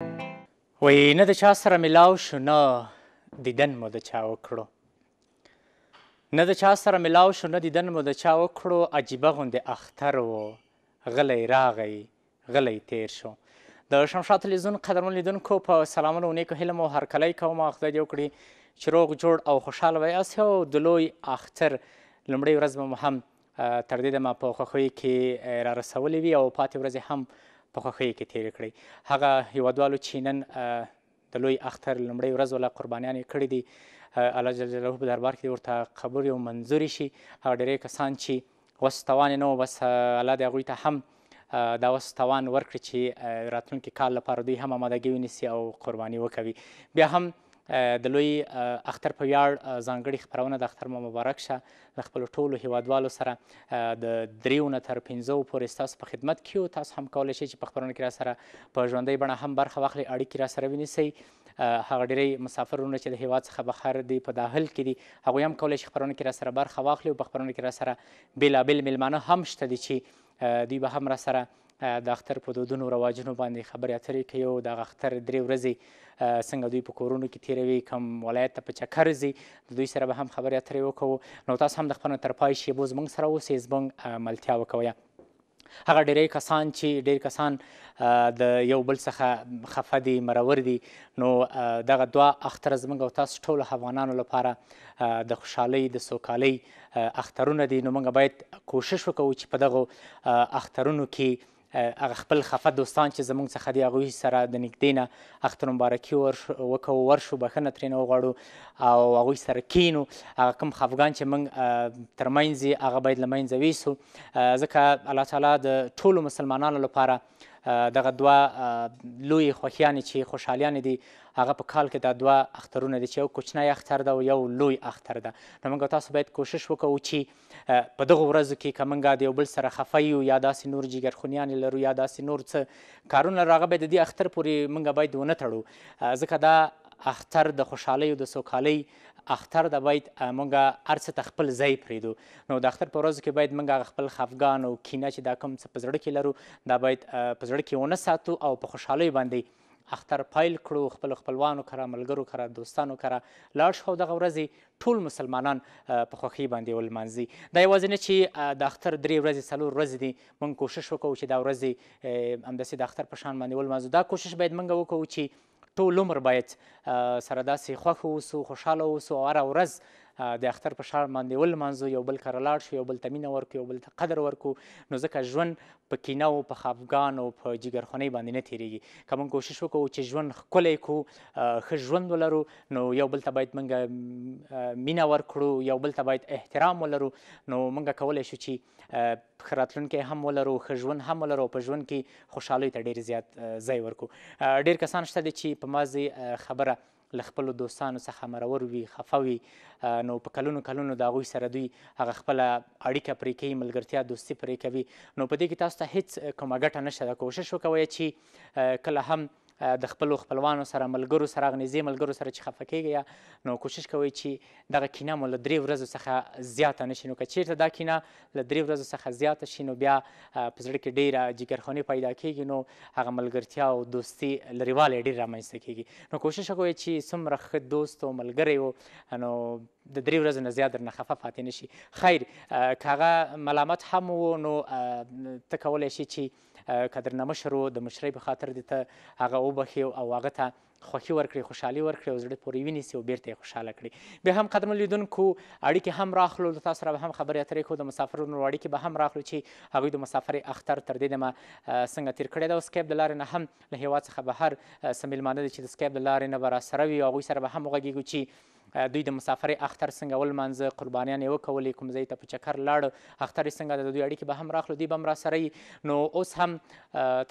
وایي نه د چا سره ملاو شو نه دیدن مو د چا وکړو نه د چا سره ملاو شو نه دیدن مو د چا وکړو عجیبه غوندې اختر و غلی راغی غلی تیر شو د شمشاد تلویزیون قدرمن لیدونکو په سلامونو او نیکو هیله مو هرکلی کوم خدای دې وکړي چې روغ جوړ او خوشحاله ویاست او د لوی اختر لومړۍ ورځ به مو هم تر دې دمه په خوښیو کې را رسولې وي او پاتې ورځې هم په خوښیو کې تېرې کړئ هغه هیوادوالو چې نن د لوی اختر لومړۍ ورځ ولا قربانیان یې کړي دي الله جل جلاله په دربار کې ورته قبول او منظور شي هغه ډېری کسان چې وس توان نه و بس الله دې هغوی ته هم دا اوس توان ورکړي چې راتلونکي کال لپاره دوی هم آمادګي ونیسي او قرباني وکوي بیا هم د لوی اختر په ویاړ ځانګړي خپرونه د اختر مو مبارک شه له خپلو ټولو هیوادوالو سره د دریو نه تر پنځو پورې ستاسو په خدمت کې یو تاسو هم کولی شئ چې په خپرونه کې را سره په ژوندۍ بڼه هم برخه واخلئ اړیکې را سره ونیسئ هغه ډیری مسافر ورونه چې د هیواد څخه بهر دي په داخل کې دي هغوی هم کولی شي خپرونه کې را سره برخه واخلي او په خپرونه کې را سره بېلابېل میلمانه هم شته دي چې دوی به هم را سره د اختر په دودونو رواجونو باندې خبرې اترې کوي او دغه اختر درې ورځې څنګه دوی په کورونو کې تېروي کوم ولایت ته په چکر ځي د دوی سره به هم خبرې اترې وکړو نو تاسو هم د خپل تر پای شیبو زموږ سره اوسئ زموږ ملتیا وکوئ هغه ډیری کسان چې ډیر کسان د یو بل څخه خفه دي مرور دي نو دغه دوا اختر زموږ او تاسو ټولو افغانانو لپاره د خوشحالۍ د سوکالۍ اخترونه دي نو موږ باید کوشش وکړو چې په دغو اخترونو کې هغه خپل خفه دوستان چې زموږ څخه دی هغوی سره د نږدې نه اختر مبارکي وکړو ورشو بښنه ترېنه وغواړو او هغوی سره کینو هغه کوم خفګان چې موږ ترمنځ یې هغه باید له منځه ویسو ځکه الله تعالی د ټولو مسلمانانو لپاره دغه دوه لوی خوښیانې چې خوشحالیانې دي هغه په کال کې دا دوه اخترونه دي چې یو کوچنی اختر ده او یو لوی اختر ده نو موږ تاسو باید کوشش وکړو چې په دغو ورځو کې که موږ د یو بل سره خفه یو یا داسې نور جګرخونیانې لرو یا داسې نور څه کارونه لرو هغه باید د دې اختر پورې موږ باید ونه تړو ځکه دا اختر د خوشحالۍ او د سوکالۍ اختر ده باید مونږ هر څه ته خپل ځای پریدو نو د اختر په ورځو کې باید مونږ هغه خپل خفګان او کینه چې دا کوم څه په زړه کې لرو دا باید په زړه کې ونه ساتو او په خوشحالۍ باندې اختر پایل کړو خپل خپلوانو کره ملګرو کره دوستانو کره لاړ شو او دغه ورځې ټول مسلمانان په خوښۍ باندې ولمانځي دا یوازې نه چې د اختر درې ورځې څلور ورځې دي موږ کوشش وکړو چې دا ورځې همداسې د اختر په شان باندې ولمانځو دا کوشش باید موږ وکړو چې ټول عمر باید سره داسې خوښ اوسو خوشحاله اوسو او هره ورځ د اختر په شان باندې ولمانځو یو بل کره لاړ شو یو بل ته مینه ورکړو یو بل ته قدر ورکړو نو ځکه ژوند په کینه او په خفګان او په جګرخونۍ باندې نه تیریږي که موږ کوشش وکړو چې ژوند ښکلی کو ښه ژوند ولرو نو یو بل ته باید موږ مینه ورکړو یو بل ته باید احترام ولرو نو موږ کولی شو چې ښه راتلونکی هم ولرو ښه ژوند هم ولرو او په ژوند کې خوشحالۍ ته ډېر زیات ځای ورکو ډېر کسان شته دي چې په مازې خبره له خپلو دوستانو څخه مرور وي خفه وي نو په کلونو کلونو د هغوی سره دوی هغه خپله اړیکه پرې کوي ملګرتیا دوستي پرې کوي نو په دې کې تاسو ته هیڅ کومه ګټه نشته ده کوشش وکوئ چې کله هم د خپلو خپلوانو سره ملګرو سره هغه نږدې ملګرو سره چې خفه کېږئ نو کوشش کوئ چې دغه کینه مو له درې ورځو څخه زیاته نه شي نو که چېرته دا کینه له درې ورځو څخه زیاته شي نو بیا په زړه کې ډېره جګرخوني پیدا کېږي نو هغه ملګرتیا او دوستي لرېوالی ډېر رامنځته کېږي نو کوشش وکړئ چې څومره ښه دوست او ملګری و نو د درې ورځو نه زیات درنه خفه پاتې نه شي خیر که هغه ملامت هم و نو ته کولی شي چې که درنه مشر و د مشرۍ په خاطر دې ته هغه وبخښي او هغه ته خوښي ورکړي خوشحالي ورکړي او زړه پورې ونیسي او بیرته یې خوشحاله کړي بیا هم قدرمن لیدونکو اړیکې هم راخلو له تاسو سره به هم خبرې اترې کوو د مسافرونو اړیکې به هم راخلو چې هغوی د مسافرۍ اختر تر دې دمه څنګه تیر کړی دا او سکیب د لارې نه هم له هیواد څخه بهر څه میلمانه دي چې د سکیب د لارې نه به راسره وي هغوی سره به هم وغږیږو چې دوی د مسافرۍ اختر څنګه ولمانځه، قربانیان یې وکولې، کوم ځای ته په چکر لاړ، اختر یې څنګه ده، د دوی اړیکې به هم راخلو، دوی به هم راسره وي. نو اوس هم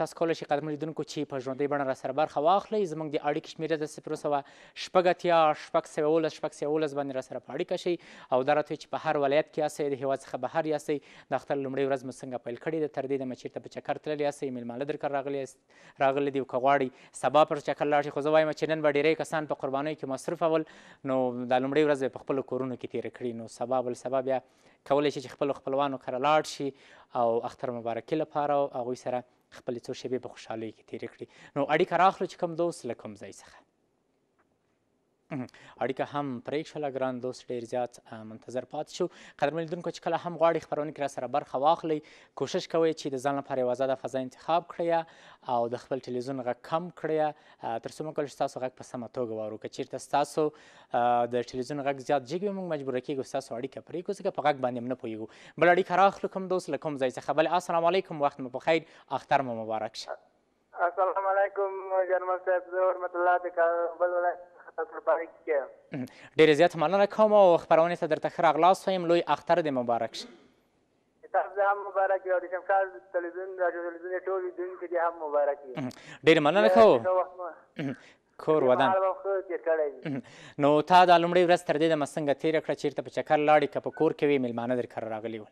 تاسو کولی شئ قدرمن لیدونکو چې په ژوندۍ بڼه راسره برخه واخلئ، زموږ د اړیکې شمېره ده صفر سوه شپږ اتیا شپږ سوه یوولس شپږ سوه یوولس باندې راسره په اړیکه شئ او دا راته وایئ چې په هر ولایت کې یاستئ، د هېواد څخه بهر یاستئ، د اختر لومړۍ ورځ مو څنګه پیل کړې ده، تر دې دمه چېرته په چکر تللي یاستئ، مېلمانه درکره راغلي یاست، راغلي دي او که غواړي سبا پر چکر لاړ شي خو زه وایم چې نن به ډېری کسان په قربانیو کې مصروفه ول نو دا لومړۍ ورځ به په خپلو کورونو کې تېره کړي نو سبا بل سبا بیا کولی شي چې خپلو خپلوانو کره لاړ شي او اختر مبارکي لپاره او هغوی سره خپلې څو شېبې په خوشحالۍ کې تېرې کړي نو اړیکه راخلو چې کوم دوست له کوم ځای څخه اړیکه هم پرې شوله ګران دوست ډیر زیات منتظر پاتې شو قدرمن لیدونکو چې کله هم غواړي خپرونه کې را سره برخه واخلئ کوشش کوئ چې د ځان لپاره یوه ازاده فضا انتخاب کړئ او د خپل ټلویزیون غږ کم کړئ تر څو موږ کولای ستاسو غږ په سمه توګه واورو که چیرته ستاسو د ټلویزیون غږ زیات جګ وي موږ مجبوره کیږو ستاسو اړیکه پرې کړو ځکه په غږ باندې هم نه پوهیږو بل اړیکه راخلو کوم دوست له کوم ځای څخه بله السلام علیکم وخت مو په خیر اختر مو مبارک شه السلام علیکم جرمن صاحب زه حرمت الله د کابل ولایت څخه تر بارک کې یم ډېره زیاته مننه کوم او خپرونې ته درته ښه راغلاست وایم لوی اختر دې مبارک شي تاسو ته هم مبارک وي او د شمشاد تلویزیون راډیو تلویزیون ټول لیدونکي دې هم مبارک وي ډېره مننه کوو کور ودان نو تا دا لومړۍ ورځ تر دې دمه څنګه تېره کړه چېرته په چکر لاړې که په کور کې وې مېلمانه درکره راغلي ول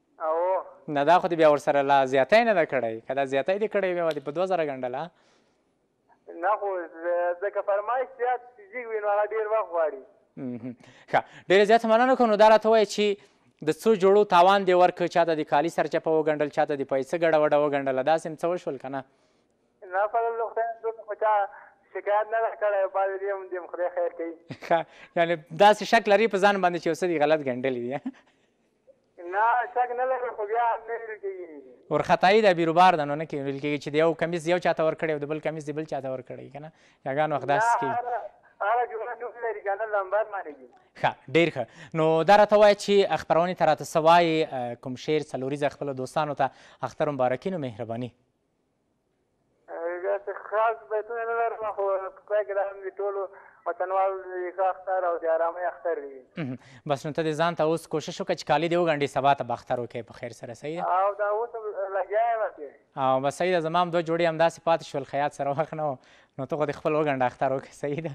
اوو. نه دا خو دې بیا ورسره لا زیاتی نه ده کړی که دا زیاتی دې کړی وی دې په دوه زره ګنډله. نه خو ځکه فرمایش زیات فزیک وي نو هغه ډیر وخت غواړي. ښه ډیره زیاته مننه کوم نو دا راته وایه چې د څو جوړو تاوان دې ورکړ چاته دې کالي سرچپه وګنډل چاته دې پیسه ګډه وډه وګنډله داسې هم څه وشول که نه؟ نه فضل له خدای څخه خو چا شکایت نه ده کړی بعضې دې هم دې خدای خیر کوي. ښه یعنې داسې شک لري په ځان باندې چې یو څه دې غلط ګنډلي دي. نه شک نه لرو خو بیا هم نه ویل کېږي ورخطایي دا بیروبار ده نو نه ویل کېږي چې د یو کمیس یو چاته ورکړی او د بل کمیس د بل چاته ورکړی که نه یاګان وخت داسې کېږي هغه جمله نوم لري که نه لمبر معنی دي ښه ډېر ښه نو دا راته وایه چې خپرونې ته راته څه وایې کوم شعر څلوریزه خپلو دوستانو ته اختر مبارکي نو مهرباني داسې خاص بیتونه نه لرم خو په پای کې دا هم دي ټولو وطنوال دې ښه اختر او د ارامۍ اختر وي بس نو ته دې ځان ته اوس کوشش وکړه چې کالي دې وګنډې سبا ته به اختر وکړې په خیر سره صحیح ده او دا اوس هم لګیا یم او بس صحیح ده زما هم دوه جوړې همداسې پاتې شول خیاط سره وخت نه و نو ته خو دې خپل وګنډه اختر وکړې صحیح ده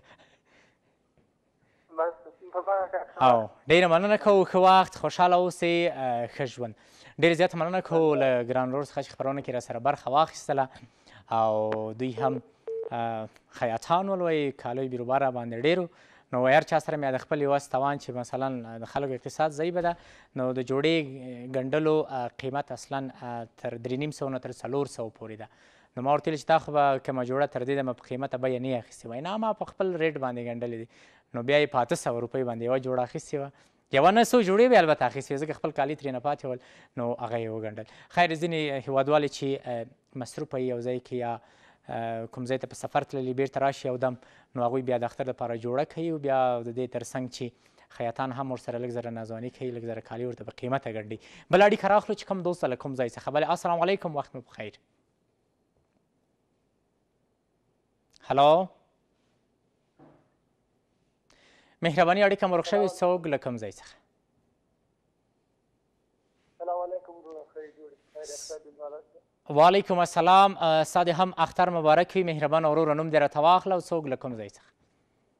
او ډیره مننه کوو ښه وخت خوشاله اوسې ښه ژوند ډیره زیاته مننه کوو له ګران ورور څخه چې خپرونه کې را سره برخه واخیستله او دوی هم خیاطان ول وایي کالیو بیروبار را باندې ډیرو نو هر چا سره مې د خپل یو توان چې مثلا د خلکو اقتصاد ضعیف ده نو د جوړې ګنډلو قیمت اصلا تر درې نیم سو نه تر څلور سو پورې ده نو ما ورته ویل چې تا خو به کومه جوړه تر دې دمه په قیمته بیه نه یې اخیستې وای نه ما په خپل ریټ باندې ګنډلې دي نو بیا یې په اته سوه روپۍ باندې یوه جوړه اخیستې وه یوه نه څو جوړې به البته اخیستې وې ځکه خپل کالي ترې نه پاتې ول نو هغه یې وګنډل خیر ځینې هیوادوالې چې مصروفه یې یو ځای کې یا کوم ځای ته په سفر تللي بیرته راشي او دم نو هغوی بیا د اختر لپاره جوړه کوي او بیا د دې ترڅنګ چې خیاطان هم ورسره لږ زره نازواني کوي لږ زره کالي ورته په قیمته ګنډي بل اړیکه راخلو چې کوم دوست له کوم ځای څخه بله السلام علیکم وخت مو پخیر هلو مهرباني اړیکه مو ورک شوې څوک له کوم ځای څخه وعلیکم السلام ساده هم اختر مبارک وي مهربان وروره نوم دې راته واخله او څوک له کوم ځای څخه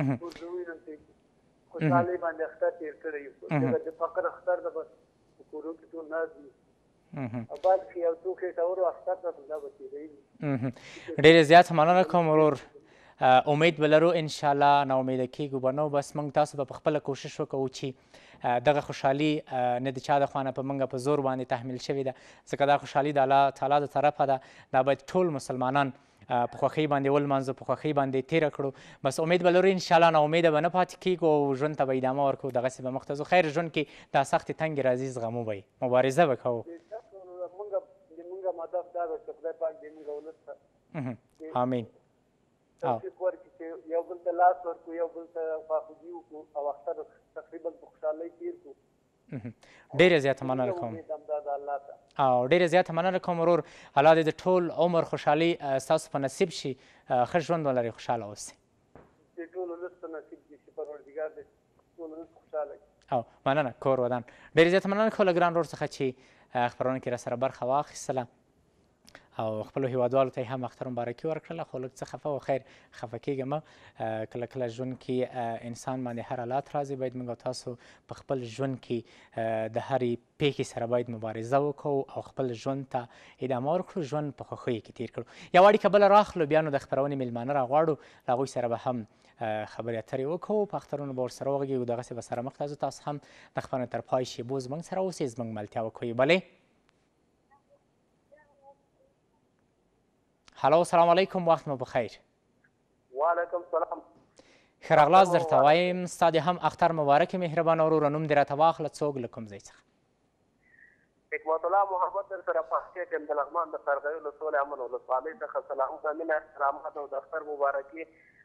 ورته ووینم چې خوشحالۍ باندې اختر تېر کړی یو ځکه د فقر اختر د بس په کورو کې ټول ناز دي او بعد کې یو څو خېټه ورو اختر ته دا به تېروي ډېرې زیات مننه کوم ورور امید ولرو ان شاء الله نا امید کیږو به نو بس موږ تاسو به په خپل کوشش وکړو چې دغه خوشحالي نه د چا د خوانه په منګه په زور باندې تحمیل شوې ده ځکه دا خوشحالي د الله تعالی د طرفه ده دا باید ټول مسلمانان په خوښۍ باندې ولمانځو په خوښۍ باندې تیره کړو بس امید به لرو ان شاء الله نا امیده به نه پاتې کیږو او ژوند ته به ادامه ورکو دغسې به مخته ځو خیر ژوند کې دا سختې تنګې راځي زغمو به مبارزه به کوو مونږ هدف دا ده چې خدای پاک دې مونږ ولس ته امين توفیق ورکړي چې یو بل ته لاس ورکړو یو بل ته خواخوږي وکړو او اختر تقریبا په خوشحالۍ تېر کړو ډیره زیاته مننه کوم او ډیره زیاته مننه کوم ورور الله دې د ټول عمر خوشحالي ستاسو په نصیب شي ښه ژوند ولرئ خوشحاله اوسئ د ټول ولس په نصیب دي چې پروردګار دې ټول ولس خوشحاله کړي او مننه کور ودان ډیره زیاته مننه کوم له ګران ورور څخه چې خپرونه کې را سره برخه واخیستله او خپل هیوادوالو ته هم اختر مبارکي ورکړله خو لږ څه خفه و خیر خفه کیږه مه کله کله ژوند کې انسان باندې هر حالات راځي باید موږ تاسو په خپل ژوند کې د هرې پیښې سره باید مبارزه وکړو او خپل ژوند ته ادامه ورکړو ژوند په خوښیو کې تیر کړو یو اړیکه بله راخلو بیا نو د خپرونې میلمانه راغواړو له هغوی سره به هم خبرې اترې وکړو په اخترونو به ورسره وغږېږو دغسې به سره مخ ته ځو تاسو هم د خپرونې تر پای شېبو زموږ سره اوسئ زموږ ملتیا وکړئ بلې هلو سلام علیکم وخت مو بخیر وعلیکم سلام ښه راغلاست درته وایم ستا د هم اختر مبارک مهربانه وروره نوم دې راته واخله څوک له کوم ځای څخه حکمت الله محمد در سره پخکې کوم د لغمان د قرغیو له سولې امن ولسوالۍ څخه سلامونه مینه احترامات او د اختر مبارکي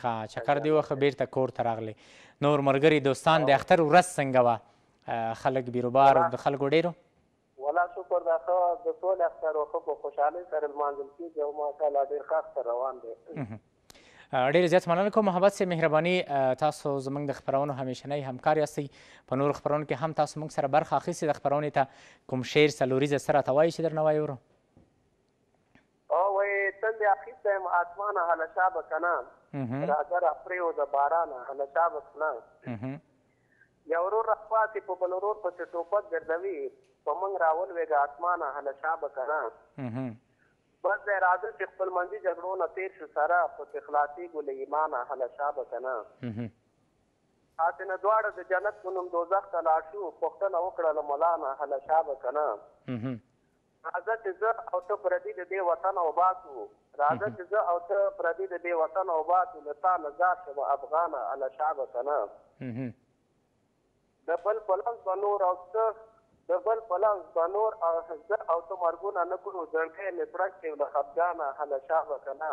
ښه چکر دې وخه بیرته کور ته راغلې نور مرګري دوستان د اختر ورځ څنګه وه خلک بیروبار د خلکو ډیرو ولا شکر دا خو د ټول اختر او خو خوشحالي سره لمانځل کیږي او ماشاءالله ډیر ښه اختر روان دی ډیر زیات مننه کوم محبت سي مهرباني تاسو زمونږ د خبرونو همیشنۍ همکار یاستئ په نور خبرونو کې هم تاسو مونږ سره برخه اخیستې د خبرونې ته کوم شعر څلوریزه سره ته وایي چې درنه وایي ورو او وې تندې اخیستی یم آسمانه هله شا به کنه راځه را پرېوځه بارانه هله شا به کنه یو ورور راپاڅي په بل ورور پسې ټوپک ګرځوي په موږ راولوېږه آسمانه هله شا به کنه بس دی راځه چې خپل منځي جګړو نه تېر شو سره پسې خلاصېږو له ایمانه هله شا به کنه هسې نه دواړه د جنت په نوم دوزخ ته لاړ شو پوښتنه وکړه له ملا نه هله شا به کنه راځه چې زه او ته پردي د دې وطنه وباسو راځه چې زه او ته پردي د دې وطنه وباسو له تا نه ځار شم افغانه اله شابه کنه د بل په لفظ به نور او ته د بل په لفظ به نور زه او ته مرګونه نه کړو زړګی مې پړک شو له خفګانه هله شابه کنه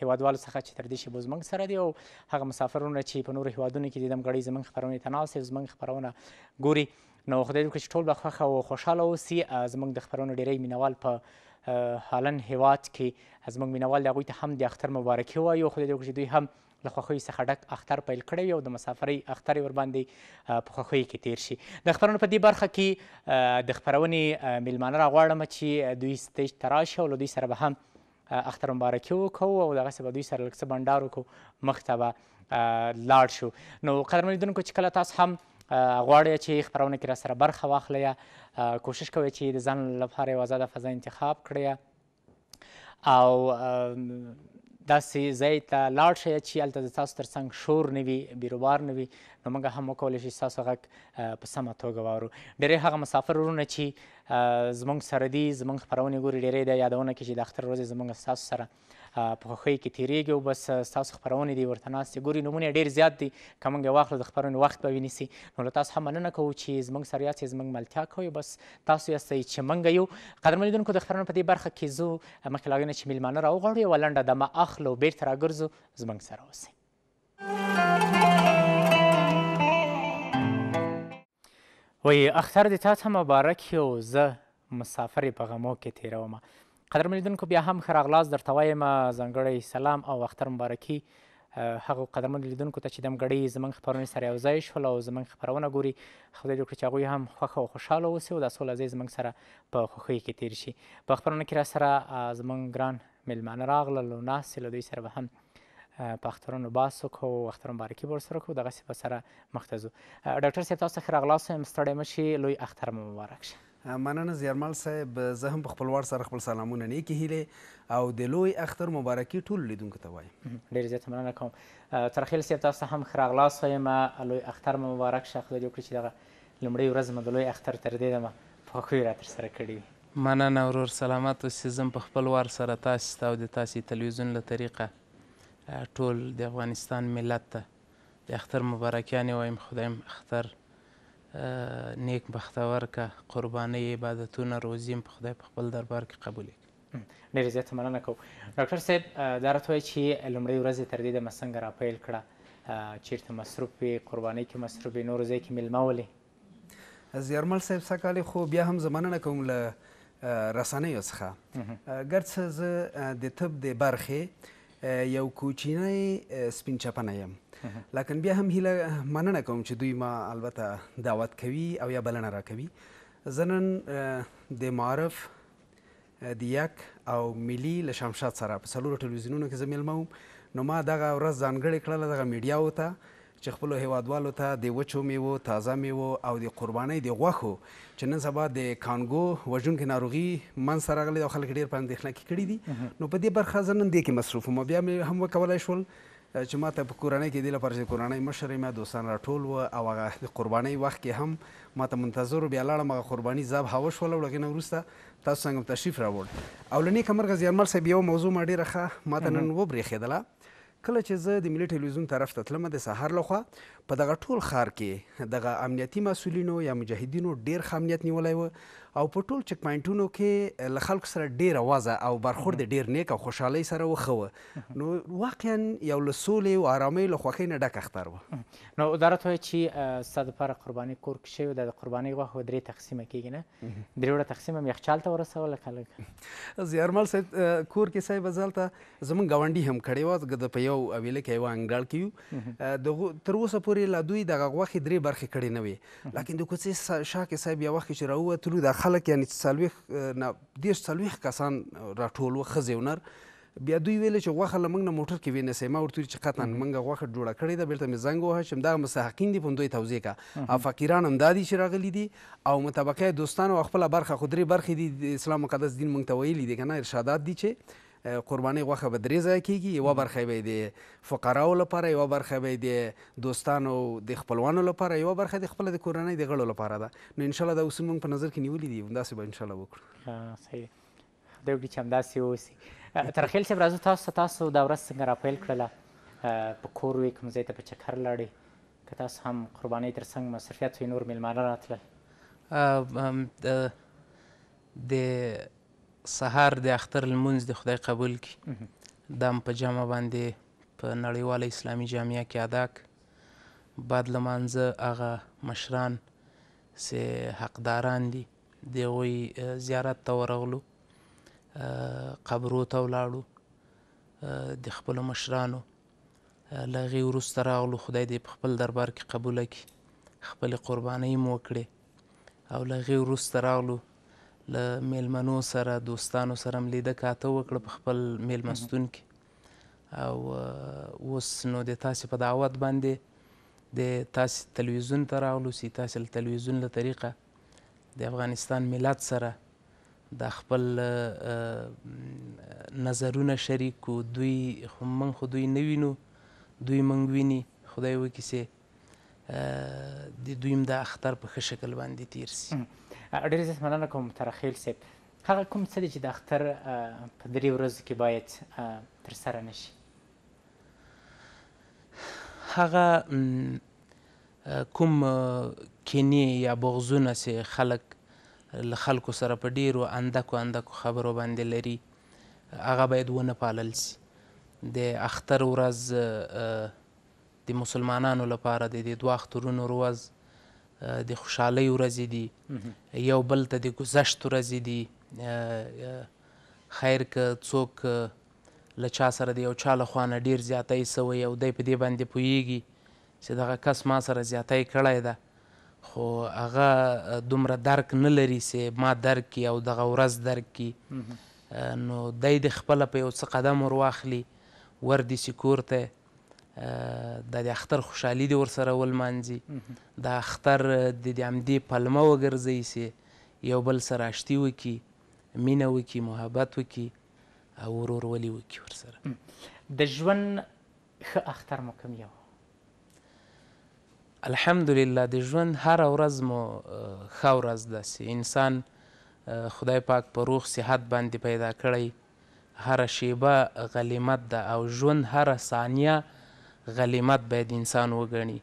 هیوادوالو څخه چې تر دې شیبو زمونږ سره دي او هغه مسافر وروڼه چې په نورو هیوادونو کې دي دم غړي زمونږ خپرونې ته ناست او زمونږ خپرونه ګوري نو خدای وکړي چې ټول به خوښ او خوشاله اوسي زمونږ د خپرونو ډیری مینوال په هالن هیواد کې زمونږ مینوال د هغوی ته هم د اختر مبارکي وایو خدای دې وکړي چې دوی هم له خوښیو څخه ډک اختر پیل کړی وي او د مسافرۍ اختر یې ورباندې په خوښیو کې تیر شي د خپرونو په دې برخه کې د خپرونې میلمانه راغواړم چې دوی سټیج ته راشي او له دوی سره به هم اختر مبارکي وکړو او دغسې به دوی سره لږ څه بنډار وکړو مخ ته به لاړ شو نو قدرمن لیدونکو چې کله تاسو هم غواړئ چې خپرونه کې راسره برخه واخلئ کوشش کوئ چې د ځان لپاره یو آزاده فضا انتخاب کړئ او داسې ځای ته لاړ شئ چې هلته د تاسو تر څنګ شور نه وي بیروبار نه وي نو موږ هم وکولی شي ستاسو غږ په سمه توګه واورو ډېری هغه مسافر وروڼه چې زمونږ سره دي زمونږ خپرونې ګوري ډیرې دا یادونه کې چې د اختر ورځې زمونږ ستاسو سره په خوښۍ کې تیریږي او بس ستاسو خپرونې دي ورته ناست ګوري نمونه ډیر زیات دي که مونږ واخلو د خپرونې وخت به ونیسي نو له تاسو هم مننه کوو چې زمونږ سره یاست زمونږ ملتیا کوي بس تاسو یاست چې مونږ یو قدرمن لیدونکو د خپرونې په دې برخه کې زو مخکې لاګنه چې میلمانه راوغواړو یو لنډه دمه اخلو بیرته راګرځو زمونږ سره اوسئ وایي اختر د تاته مبارک یو زه مسافر په غمو کې تیروم قدر ملیدونکو بیا هم ښه راغلاست درته وایم ځانګړی سلام او اختر مبارکي هغو قدرمن لیدونکو ته چې دم ګړۍ زمونږ خپرونې سره یو ځای شول او زمونږ خپرونه ګوري خدای دې وکړي چې هغوی هم خوښه او خوشحاله اوسي او دا څو لحظې زمونږ سره په خوښۍ کې تیر شي په خپرونه کې را سره زمونږ ګران میلمانه راغلل او ناست له دوی سره به هم په اخترونو لباس وکړو او اختر مبارکي به ورسره وکړو دغسې به سره مخته ځو ډاکټر صاحب تاسو ته ښه راغلاست وایم ستړی مه شي لوی اختر مو مبارک شه مننه زیارمل صاحب زه هم په خپل وار سره خپل سلامونه نیکې هیلې او د لوی اختر مبارکي ټولو لیدونکو ته وایم ډېره زیاته مننه کوم ترخیل صاحب تاسو ته هم ښه راغلاست وایم لوی اختر مو مبارک شه خدای دې وکړي چې دغه لومړۍ ورځ مو د لوی اختر تر دې دمه په خوښیو را ترسره کړې وي مننه ورور سلامت اوسې زم په خپل وار سره تاسې ته او د تاسې تلویزیون له طریقه ټول د افغانستان ملت ته د اختر مبارکیانې وایم خدای م اختر نیک بختور که قربانۍ عبادتونه روزیم په خدای په خپل دربار کې قبولې کړي. ډېره زیاته مننه کوو. ډاکټر صاحب دا راته وایه چی لومړۍ ورځ یې تر دې دمه څنګه راپیل کړه؟ چیرته مصروف وې؟ قربانۍ کې مصروف وې؟ نورو ځای کې میلمه ولې؟ زیارمل صاحب سږکال خو بیا هم زه مننه کوم له رسنیو څخه ګرڅه زه د طب د برخې یو کوچینی سپین چپنه یم لکن بیا هم هیله مننه کوم چې دوی ما البته دعوت کوي او یا بلنه راکوي زه نن د معارف د یک او ملی له شمشاد سره په څلورو ټلویزیونونو کې زه میلمه وم نو ما دغه ورځ ځانګړې کړله دغه میډیاوو ته چې خپلو هیوادوالو ته د وچو میوو، تازه میوو او د قربانۍ د غوښو چې نن سبا د کانګو وژونکې ناروغي منځ ته راغلې ده او خلک ډیر په اندیښنه کې کړي دي نو په دې برخه زه نن دې کې مصروف وم او بیا مې هم وکولای شول چې ما ته په کورنۍ کې، دې لپاره چې د کورنۍ مشر یم، دوستان راټول و او هغه د قربانۍ وخت کې هم ما ته منتظر و، بیا لاړم هغه قرباني ذبحه وشوله او له هغې نه وروسته تاسو څنګه هم تشریف راوړ او له نېکه مرغه زیارمل صاحب یوه موضوع ما ډېره ښه ما ته نن وبرېښېدله، کله چې زه د ملي ټلوېزیون طرف ته تلم د سهار له خوا په دغه ټول ښار کې دغه امنیتي مسؤلینو یا مجاهدینو ډېر ښه امنیت نیولی و او په ټول چک پواینټونو کې له خلکو سره ډېره وضع او برخورد یې ډېر نېک او خوشحالۍ سره و، ښه و. نو واقعا یو له سولې او آرامۍ له خوښۍ نه ډک اختر و. نو دا راته وایه چی ستا دپاره قرباني کور کښې شوې ده د قربانۍ غوښه به درې تقسیمه کیږي نه درې وړه تقسیمه هم یخچال ته ورسوله که لږ. زیارمل صاحب کور کښې صاحب ځلته زمونږ ګاونډي هم کړې وه ځکه د په یو حویله کښې یوه انګړ کښې یو د غو تر اوسه پورې لا دوی دغه غوښې درې برخې کړې نه وې لاکن د کوڅې شا کښې صاحب یوه کښې چی راووتلو دا خلک یعنی څلوېښت نه دیرش څلوېښت کسان راټول وه ښځې او نر بیا دوی ویل چې غوښه له موږ نه موټر کې وینسئ ما ورته ویل چې قطعا موږ غوښه جوړه کړې ده بیرته مې زنګ ووهه چې همدغه مستحقین دي پم دوی توضیح کا او فقیران همدا دي چې راغلي دي او متبقیه دوستانو او خپله برخه خو درې برخې دي اسلام مقدس دین موږ ته ویلي دي که نه ارشادات دي چې قرباني غوښه به درې ځایه کیږي یوه برخه به د فقراو لپاره یوه برخه به د دوستانو د خپلوانو لپاره یوه برخه د خپل د کورنۍ د غړو لپاره ده نو ان شاء الله دا اصول موږ په نظر کې نیولي دي همداسې به ان شاء الله وکړو صحیح خدای وکړي چې همداسې واوسي. ترخیل صاحب راځو تاسو ته، تاسو دا ورځ څنګه راپیل کړله؟ په کور وې، کوم ځای ته په چکر لاړې؟ که تاسو هم قربانۍ تر څنګ مصرفیات وې، نور مېلمانه راتلل؟ د سهار د اختر لمونځ دې خدای قبول کړي، دا هم په جمع باندې په نړیواله اسلامي جامعه کې ادا کړ. بعد لمانځه هغه مشران چې حقداران دي، د هغوی زیارت ته ورغلو قبرو ته ولاړو د خپلو مشرانو له هغې وروسته راغلو خدای دې په خپل دربار کې قبوله کړي خپلې قربانۍ مو وکړې او له هغې وروسته راغلو له میلمنو سره دوستانو سره هم لیده کاته وکړه په خپل میلمستون کې او اوس نو د تاسې په دعوت باندې د تاسې تلویزیون ته راغلو چې تاسې له تلویزیون له طریقه د افغانستان ملت سره دا خپل نظرونه شریک کو دوی خو من خو دوی نه وینو دوی منګ ویني خدای وکړي چې د دویم د اختر په ښه شکل باندې تیر سي ډېر زیات مننه کوم ترخیل صاحب هغه کوم څه دي چې د اختر په درې ورځو کې باید ترسره نشي هغه کوم کینې یا بغضونه چې خلک له خلکو سره په ډېرو اندکو اندکو خبرو باندې لري، هغه باید ونه پالل شي. د اختر ورځ د مسلمانانو لپاره د دې دوه اخترونو روځ د خوشحالۍ ورځې دي، یو بل ته د ګذشت ورځې دي، خیر که څوک له چا سره د یو چا له خوا نه ډېر زیاتی شوی او دی په دې باندې پوهېږي، چې دغه کس ما سره زیاتی کړی ده خو هغه دومره درک نه لري چې ما درک کړي او دغه ورځ درک کړي نو دی دې خپله په یو څه قدم ور واخلي ور دې شي کور ته د دې اختر خوشحالي دې ورسره ولمانځي دا اختر دې د همدې پلمه وګرځوي چې یو بل سره اشتي وکړي مینه وکړي محبت وکړي او ورورولي وکړي ورسره. د ژوند ښه اختر مو کوم یو. الحمدلله د ژوند هره ورځ مو ښه ورځ ده سی انسان خدای پاک په روغ صحت باندی پیدا کړی هره شیبه غلیمت ده او ژوند هره ثانیه غلیمت باید انسان وګڼی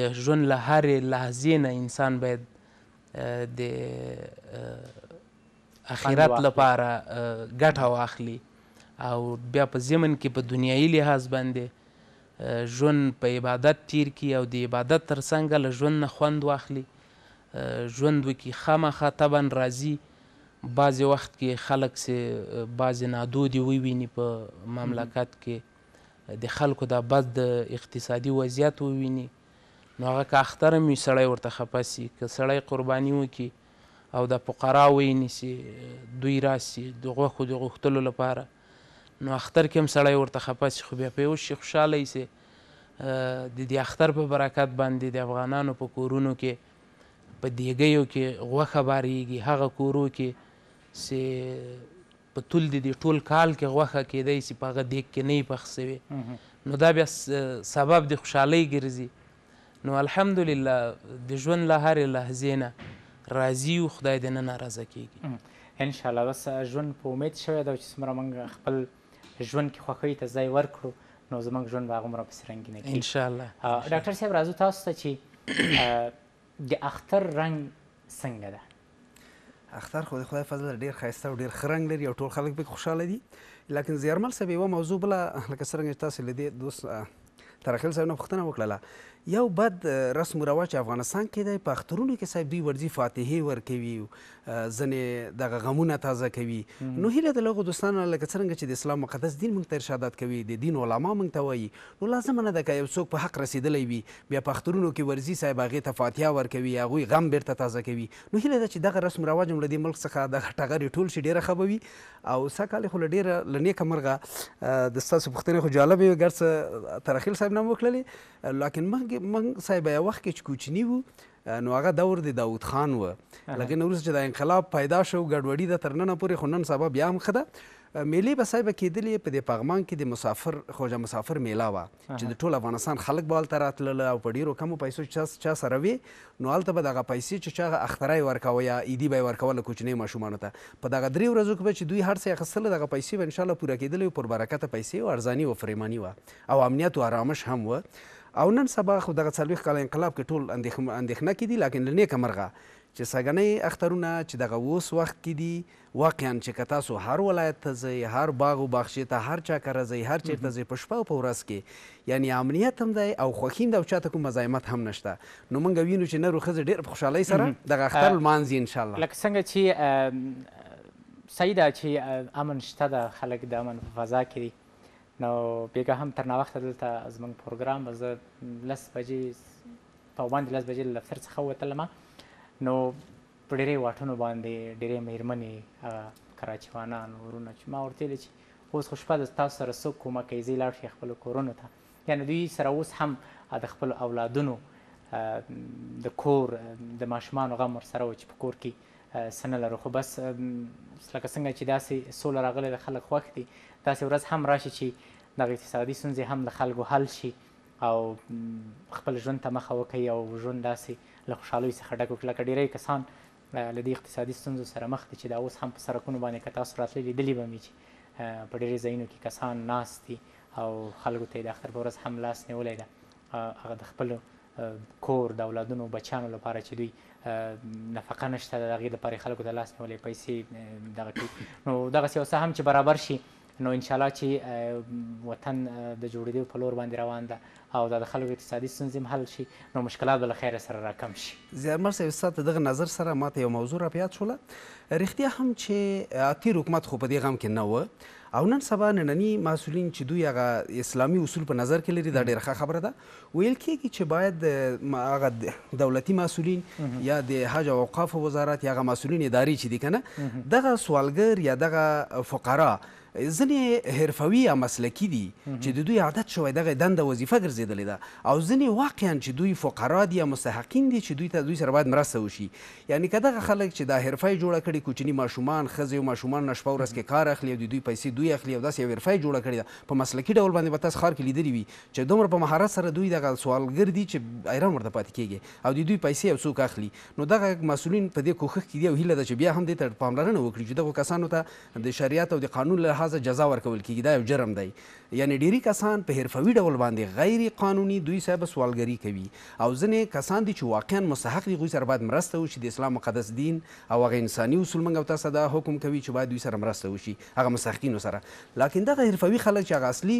د ژوند له هری لحظی نه انسان باید د اخرت لپاره ګټه واخلي او بیا په ضمن کې په دنیايي لحاظ باندې ژوند په عبادت تیر کړي او د عبادت تر څنګه له ژوند نه خوند واخلي ژوند وکړي خامخا طبعا راځي بعضې وخت کې خلک چې بعضې نادودې وویني په مملکت کې د خلکو دا بد اقتصادي وضعیت وویني نو هغه که اختر هم وي سړی ورته خفه شي که سړی قرباني وکړي او دا فقراء ويې نيسي دوی راسي د غوښو د غوښتلو لپاره نو اختر کې هم سړی ورته خپه سي خو بيا په يوه شي خوشحاله يې سي د دې اختر په برکت باندې د افغانانو په کورونو کې په ديګيو کې غوښه باريږي هغه کورو کې سي په تول د دې ټول کال کې غوښه کېدای سي په هغه ديګ کې نه پخ سوي نو دا بيا سبب د خوشحالۍ ګرځي نو الحمدلله د ژوند له هرې لحظې نه راضي یو، خدای دې نه ناراضه کېږي. ان شاء الله، بس ژوند په امید شوی ده او چې څومره موږ خپل ژوند کې خوښیو ته ځای ورکړو، نو زموږ ژوند به هغومره پسې رنګینه کېږي. ان شاء الله. ډاکټر صاحب راځو تاسو ته چې د اختر رنګ څنګه ده؟ اختر خو د خدای فضل ډیر خایسته او ډیر خرنګ لري او ټول خلک به خوشاله دي لکن زیارمل صاحب یو موضوع بل لکه څنګه تاسو لدی دوست ترخیل صاحب نه پوښتنه وکړه یو بد رسم و رواج افغانستان کې دی په اخترونو کې صاحب دوی ورځي فاتحه ورکوي ځنې دغه غمونه تازه کوي نو هیله د لغو دوستانو لکه څنګه چې د اسلام مقدس دین موږ ته ارشادات کوي د دین علما موږ ته وایي نو لازمه نه ده که یو څوک په حق رسیدلی وي بیا په اخترونو کې ورځي صاحب هغې ته فاتحه ورکوي هغوی غم بیرته تازه کوي نو هیله ده چې دغه رسم رواج هم له دې ملک څخه دغه ټغر یې ټول شي ډیره ښه به وي او سږ کال یې خو له ډیره له نیکه مرغه د ستاسو پوښتنې خو جالبې وې ګر څه ترخیل صاحب نه هم وکړلې لاکن موږ موږ صاحب یو وخت کې چې کوچني وو نو هغه دور د داوود خان و لکه نو وروسته چې دا انقلاب پیدا شو ګډوډي ده تر ننه پورې خو نن سبا بیا هم ښه ده مېلې به صاحبه کېدلې په دې پغمان کې د مسافر خوږه مسافر مېله وه چې د ټول افغانستان خلک به هلته راتلل او په ډېرو کمو پيسو چې چا سره وې نو هلته به دغه پيسې چې چا هغه اختره يې ورکاوه يا عيدي به يې ورکوله کوچنيو ماشومانو ته په دغه درې ورځو کې به چې دوی هر څه اخستل دغه پيسې به انشاالله پوره کېدلې او پربرکته پيسې او ارزاني او فرېماني وه او امنيت او ارامش هم و او نن سبا خو دغه څلوېښت کاله انقلاب کې ټول اندېښنه کې دي لکن له نېکه مرغه چې سږنۍ اخترونه چې دغه اوس وخت کې دي واقعاً چې که تاسو هر ولایت ته ځئ، هر باغ و باغچې ته هر چا کره ځئ، هر چېرته ځئ په شپه او په ورځ کې یعنې امنیت هم دی او خوښین ده او چاته کوم مزاحمت هم نشته نو مونږ وینو چې نر و ښځې ډېر په خوشحالۍ سره دغه اختر لمانځي ان شاءالله. لکه څنګه چې صحیح ده چې امن شته ده، خلک د امن په فضا کې دي نو بېګاه هم تر ناوخته دلته زمونږ پروګرام و، زه لس بجې پاوباندې لس بجې له دفتر څخه وتلم نو په ډیری واټونو باندی ډیری میرمنی هغه کراچی وانان ورونه چی ما ورته ویل چی اوس خو شپه ده ستاسو سره څوک کومک کوی ځی لاړ شی خپلو کورونو ته یعنی دوی سره اوس هم د خپلو اولادونو د کور د ماشومانو غم ورسره و چی په کور کی څه نه لرو خو بس لکه څنګه چی داسی سوله راغلی ده خلک خوښ دی داسی ورځ هم راشی چی دغه اقتصادی ستونزی هم د خلکو حل شی او خپل ژوند ته مخه وکړي او ژوند داسې له خوشحالیو څخه ډک وکړي لکه ډیری کسان له دې اقتصادي ستونزو سره مخ دي چې دا اوس هم په سرکونو باندې که تاسو راتلي لیدلي به مې چې په ډېری ځایونو کې کسان ناست دي او خلکو ته یې د اختر په ورځ هم لاس نیولی ده هغه د خپلو کور د اولادونو بچیانو لپاره چې دوی نفقه نشته د هغې لپاره خلکو ته لاس نیولی پیسې دغه کوي نو دغسې یو څه هم چې برابر شي نو انشاالله چی وطن د جوړیدو په لور باندی روان ده او دا د خلکو اقتصادی ستونزی هم حل شی نو مشکلات به له خیره سره را کم شی. زیارمل صاحب ستا د دغه نظر سره ماته یوه موضوع را په یاد شوله رښتیا هم چې تیر حکومت خو په دې غم کې نه وه او نن سبا ننني مسولین چې دوی هغه اسلامي اصول په نظر کې لري دا ډیره ښه خبره ده ویل کیږي چې باید هغه دولتي مسولین یا د حج او اوقافو وزارت یا هغه مسولین ادارې چې دي کنه دغه سوالګر یا دغه فقرا ځنې حرفوي یا مسلکي دي چې د دوی عادت شوی دغه دنده وظیفه ګرځېدلې ده او ځنې واقعا چې دوی فقرا دي یا مستحقین دي چې دوی ته دوی سره باید مرسته وشي یعنی که دغه خلک چې دا حرفه یې جوړه کړې کوچني ماشومان ښځې او ماشومان نه شپه ورځ کې کار اخلي او د دوی پیسې دوی اخلي او داسې یو حرفه یې جوړه کړې ده په مسلکي ډول باندې به تاسو ښار کې لیدلي وي چې دومره په مهارت سره دوی دغه سوالګر دي چې حیران ورته پاتې کېږې او د دوی پیسې او څوک اخلي نو دغه مسولین په دې کوښښ کې دي او هیله ده چې بیا هم دې ته پاملرنه وکړي چې دغو کسانو ته د شریعت او د قانون له لحاظه جزا ورکول کېږي دا یو جرم دی یعنې ډېری کسان په حرفوي ډول باندې غیر قانوني دوی صاحب سوالګري کوي او ځینې کسان دي چې واقعا مستحق دي هغوی سره باید مرسته وشي د اسلام مقدس دین او هغه انساني اصول موږ او تاسو ته دا حکم کوي چې باید دوی سره مرسته وشي هغه مساخینو سره لاکن دغه حرفوي خلک چې هغه اصلي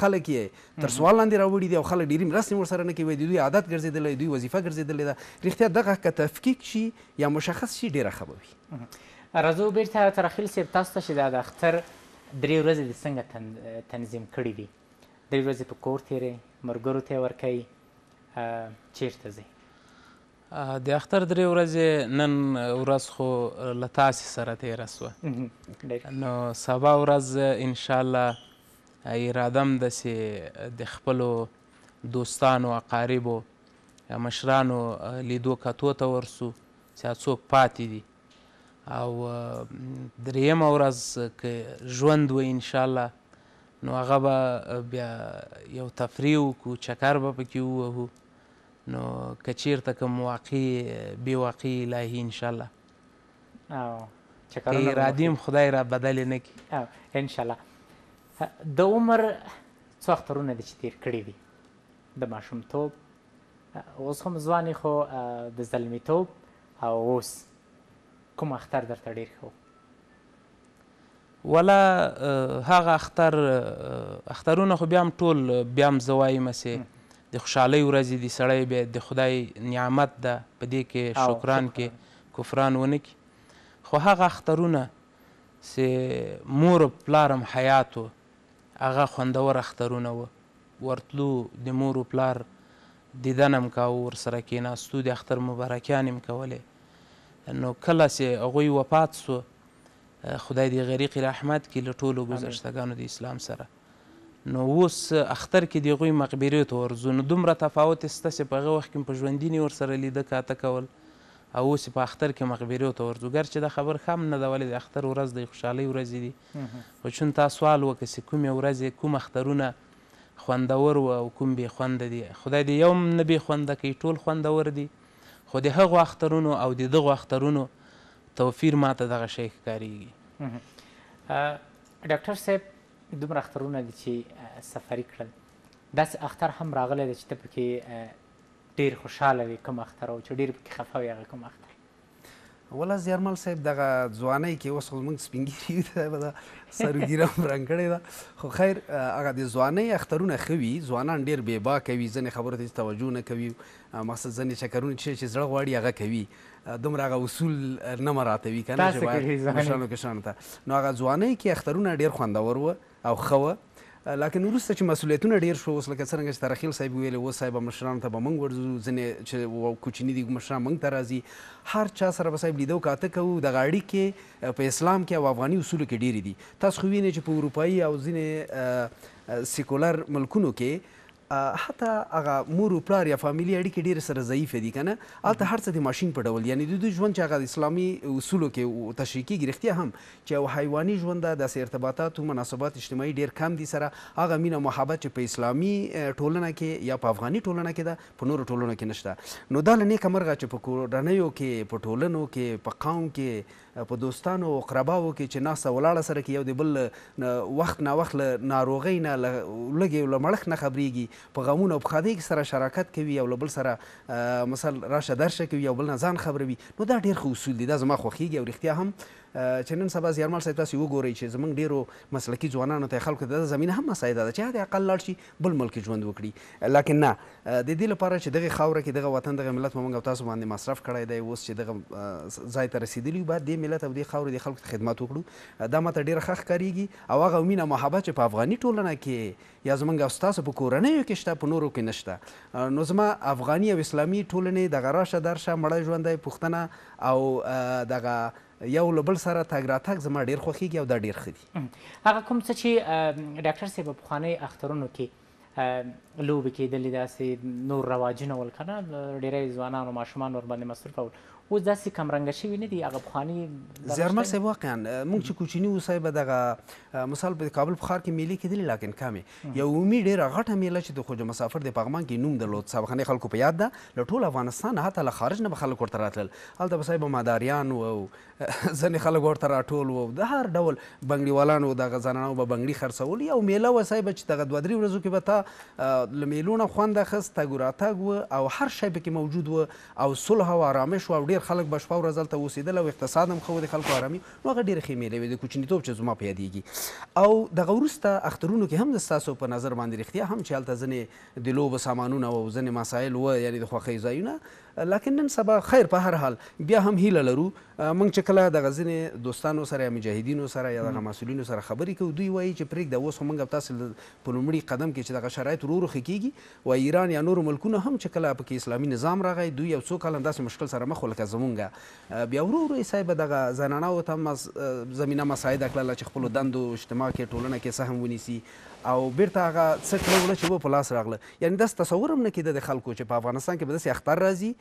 خلک یې تر سوال لاندې راوړي دي او خلک ډېري مرستې ورسره نه کوي د دوی عادت ګرځېدلی دوی وظیفه ګرځېدلې ده رښتیا دغه که تفکیک شي یا مشخص شي ډېره ښه به وي. راځو بېرته تراخیل صیب تاسو ته چې دا د اختر درې ورځې دې څنګه تنظیم کړي دي درې ورځې په کور تېروي ملګرو ته یې ورکوي چېرته ځئ؟ د اختر درې ورځې نن ورځ خو له تاسې سره تېره شوه نو سبا ورځ انشاءالله ارادم ده چې د خپلو دوستانو اقاربو مشرانو لیدو کتو ته ورسو چې څوک پاتې دي او درېیمه ورځ که ژوند و انشاءالله نو هغه به بیا یو تفریح وکړو چکر به پکې ووهو نو که چیرته کوم واقعي بې واقعي الهي ان شاء الله او چې که چکرونه به مو ارادې هم خدای را بدلې نه کړي او ان شاء الله د عمر څو اخترونه دې چې تیر کړي دي د ماشومتوب اوس هم ځوان یې خو د زلمیتوب او اوس کوم اختر درته ډیر ښه و ولا هغه اختر اخترونه خو بیا هم ټول بیا هم زه وایم چې د خوشحالۍ ورځې دي سړی بیا د خدای نعمت ده په دې کې شکران کې کفران ونه کړي خو هغه اخترونه چې مور او پلار هم حیات و هغه خوندور اخترونه وه ورتلو د مور و پلار دیدن هم کاوه ورسره کېناستو د اختر مبارکیانې هم کولې نو کله سه هغوی وفات سو خدای دی غریقی رحمت کی له ټولو ګذشته ګانو د اسلام سره نو اوس اختر کی د هغوی مقبری ته ورځو نو دومره تفاوت سته سه په هغه وخت کی په ژوندینی ورسره لیده کاته کول او اوس په اختر کی مقبری ته ورځو ګرچه دا خبر ښه هم نه ده ولی د اختر ورځ دی خوشحالی ورځی دی خو چون تا سوال وکه سه کومی ورځی کوم اخترونه خوندور وه او کوم بی خونده دی خدای دی یو هم نه بی خونده کړي ټول خوندور دی. خو د هغو اخترونو او د دغو اخترونو توفیر ما ته دغه شی ښکاریږي. ډاکټر صاحب دومره اخترونه دي چي سفري کړل داسي اختر هم راغلی دی چي ته پکي ډیر خوشحاله وي کوم اختر او چي ډیر پکي خفه وي هغه کوم اختر؟ ولا زیارمل صاحب دغه ځوانۍ کې اوس خو زموږ سپین ږیري یو دی به دا سرو ږیره هم رنګ کړې ده خو خیر هغه د ځوانۍ اخترونه ښه وي ځوانان ډېر بې باکه وي ځینې خبرو ته هېڅ توجه نه کوي مقصد ځینې چکرونه چې چې زړه غواړي هغه کوي دومره هغه اصول نه مراعاتوي که نه چې باید مشرانو کشرانو ته نو هغه ځوانۍ کې اخترونه ډېر خوندور وه او ښه وه لاکن وروسته چې مسولیتونه ډیر شو اوس لکه څرنګه چې ترخیل صاحب ویل و صاحب مشرانو ته به موږ ورځو ځنې چې کوچنی دی مشران موږ ته راځي هر چا سره به صاحب لیدو کاته کوو دغه اړیکې په اسلام کې او افغاني اصولو کې ډیرې دي تاسو خو وینئ چې په اروپایي او ځینې سیکولر ملکونو کې حتی هغه مور و پلار یا فامیلي اړیکې ډېرې سره ضعیفې دي که نه هلته هر څه د ماشین په ډول دي یعنې د دوی ژوند چې هغه اسلامي اصولو کې تشریح کېږي رښتیا هم چې یو حیواني ژوند ده داسې ارتباطات و مناسبات اجتماعي ډېر کم دي سره هغه مینه او محبت چې په اسلامي ټولنه کې یا په افغاني ټولنه کې ده په نورو ټولنو کې نشته نو دا له نېکه مرغه چې په کورنیو کې په ټولنو کې په قوم کې په دوستانو او اقرباوو کې چې ناسته ولاړه سره کوي، یو د بل له وخت نا وخت له ناروغۍ نه، له لوږې او له مړښت نه خبرېږي، په غمونو او په ښادیو کې سره شراکت کوي او له بل سره مثل راشه درشه کوي، یو بل نه ځان خبروي، نو دا ډېر ښه اصول دي، دا زما خوښېږي او رښتیا هم چې نن سبا زیارمل صاحب تاسې وګورئ چې زموږ ډېرو مسلکي ځوانانو ته یا خلکو ته دا زمینه هم مساعده ده چې حد اقل لاړ شي بل ملک کې ژوند وکړي لکن نه د دې لپاره چې دغه خاوره کې دغه وطن دغه ملت موږ او تاسو باندې مصرف کړی دی اوس چې دغه ځای ته رسیدلی باید دې ملت او دې خاورې دې خلکو ته خدمت وکړو دا ماته ډیره ښه ښکاریږي او هغه مینه محبت چې په افغاني ټولنه کې یا زمونږ او تاسو په کورنیو کې شته په نورو کې نشته نو زما افغاني او اسلامي ټولنې دغه راشه درشه مړه ژوندی پښتنه او دغه یو له بل سره تګ راتګ زما ډیر خوښیږي او دا ډیر ښه دي. هغه کوم څه چی ډاکټر صیب په پخوانیو اخترونو کی لوبی کیدلی داسی نور رواجونه ول کنه ډیری ځوانان او ماشومان ورباندی مصروفه ول اوس داسی کم رنګه شوی ندی هغه پخوانی دغه شته؟ زیارمل صیب واقعا موږ چی کوچنی وو صیب دغه مثال په کابل په ښار کی میلی کیدلی لاکن کمی یوومي ډېره غټه مېله چې د خوجه مسافر د پغمان کې نوم درلود سابقنې خلکو په یاد ده له ټول افغانستان نه حتی له خارج نه به خلک ورته راتلل هلته به صاحب مداریان وو او ځنې خلک ورته راټول وو د هر ډول بنګړیوالان وو دغه زنانو به بنګړي خرڅول یو مېله وه صاحب چې دغه دوه درې ورځو کې به تا له مېلو نه خوند اخست تګ راتګ و او هر شی پکې موجود و او صلح او آرامش و او ډېر خلک به شپه ورځ هلته اوسېدل او اقتصاد هم ښه و د خلکو آرامي نو هغه ډېرې ښې مېلې وې، د کوچنيتوب چې زما په يادېږي او د هغه وروسته اخترونو کې هم زه ستاسو په نظر باندې رښتيا هم چې هلته ځنې د لوبو سامانونه او ځنې مسايل وه يعنې د خوښۍ ځايونه لکن نن سبا خير په هر حال بيا هم هيله لرو موږ چې کله دغه ځنې دوستانو سره يا مجاهدينو سره يا دغه مسؤلينو سره خبرې کوو دوی وايي چې پرېږده اوس خو موږ او تاسو په لومړي قدم کې چې دغه شرايط ورو ورو ښه کېږي وايي ايران يا نورو ملکونو هم چې کله په کې اسلامي نظام راغی دوی يو څو کاله داسې مشکل سره مخ وو لکه زموږ بیا ورو ورو یې صاحب دغه زناناو ته هم زمینه مساعده کړله چې خپلو دندو، اجتماع کې، ټولنه کې سهم ونیسي او بیرته هغه څه کړه وړه چې وه په لاس راغله. یعنې داسې تصور هم نه کیده د خلکو چې په افغانستان کې به داسې اختر راځي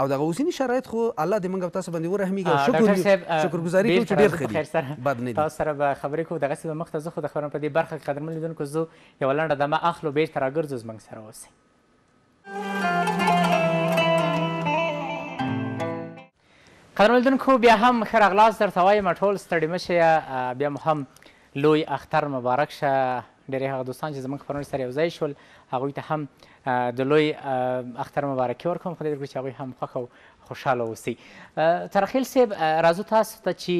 او دغه اوسني شرایط خو الله دې موږ او تاسو باندې ورحمیږي او شکر یو شکر ګزاري کوو چې ډیر ښه دي بد نه دي. تاسو سره به خبرې کوو دغسې به مخته ځو خو د خبرونو په دې برخه کې قدرمن لیدونکو ځو یوه لنډه دمه اخلو بیرته راګرځو زموږ سره اوسئ. قدرمن لیدونکو بیا هم ښه راغلاست درته وایم ټول ستړي مه شئ بیا مو هم لوی اختر مبارک شه ډېری هغه دوستان چې زموږ خپرونې سره یوځای شول هغوی ته هم د لوی اختر مبارکي ورکوم خدای وکړي چې هغوی هم خوښ او خوشحاله اوسئ ترخیل صاحب راځو تاسو ته چې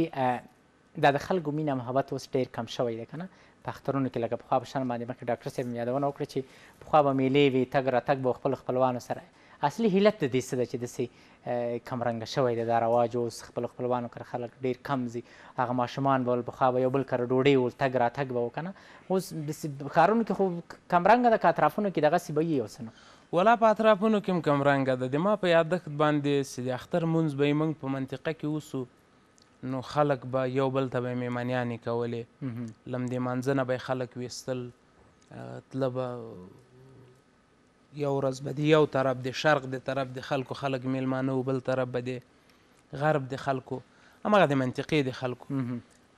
دا د خلګو مینه او محبت اوس ډیر کم شوی دی کنه په اخترونو کې لکه پخوا په شان باندې مخکې ډاکټر صاحب هم یادونه وکړه چې پخوا به میلې وې تګ راتګ به خپل خپلوانو سره اصلي حیلت د دې څه ده چې داسې کم رنګ شوی دی دا رواج اوس خپل خپلوانو کره خلک ډیر کم ځي هغه ماشومان به پخوا به یو بل کره ډوډۍ ول تګ را تګ به وکنه اوس داسې ښارونو کې خو کم رنګ ده که اطرافونو کې دغسې به یې یو څه نو ولا په اطرافونو کې هم کم رنګ ده د ما په یادښت باندې چې د اختر مونځ به یې موږ په منطقه کې اوسو نو خلک به یو بل ته به میمنیانې کولې لمدې مانځه نه به خلک ویستل تله به یو ورځ به د یو طرف د شرق د طرف د خلکو خلک میلمانه و بل طرف به د غرب د خلکو همغه د منطقې د خلکو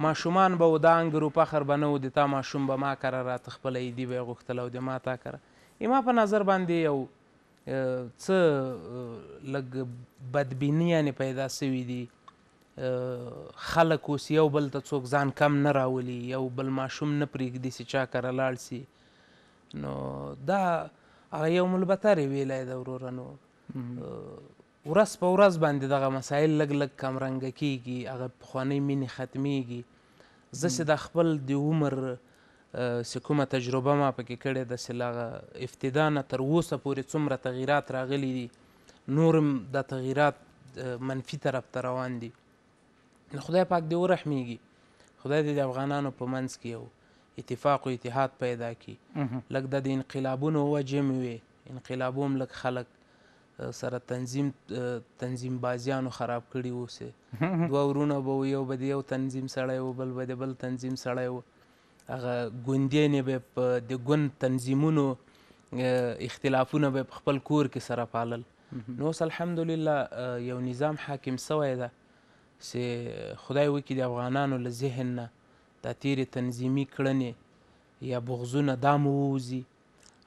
ماشومان به و دا انګر و پخر به نه و د تا ماشوم به ما کره راته خپله ایدي به یې غوښتله او د ما تا کره یې ما په نظر باندې یو څه لږ بدبینیانې پیدا سوي دي، خلک اوس یو بل ته څوک ځان کم نه راولي، یو بل ماشوم نه پریږدي سي چا کره لاړ سي، نو دا هغه یوم البتر ویلی ده ورورنو. ورځ په ورځ باندې دغه مسایل لږ لږ کمرنګه کېږي، هغه پخوانۍ مینې ختمېږي. زه چې دا خپل د عمر چې کومه تجربه ما پکې کړې ده چې له هغه افتدا نه تر اوسه پورې څومره تغیرات راغلي دي، نور هم دا تغیرات منفي طرف ته روان دي، نو خدای پاک دې ورحمېږي، خدای دې د افغانانو په منځ کې یو اتفاق او اتحاد پیدا کړي، لږ دا د انقلابونو وجې هم وې، انقلابو هم لږ خلک سره تنظیم تنظیم بازیانو خراب کړي وو سه دوه ورونه به یو به یو تنظیم سړی و بل به بل تنظیم سړی و هغه ګوندینې به په د ګوند تنظیمونو اختلافونه به خپل کور کې سره پالل نو اوس الحمدلله یو نظام حاکم سوی ده سه خدای وکړي د افغانانو له ذهن نه دا تیرې تنظیمي کړنې یا بغزونه دا مو ووځي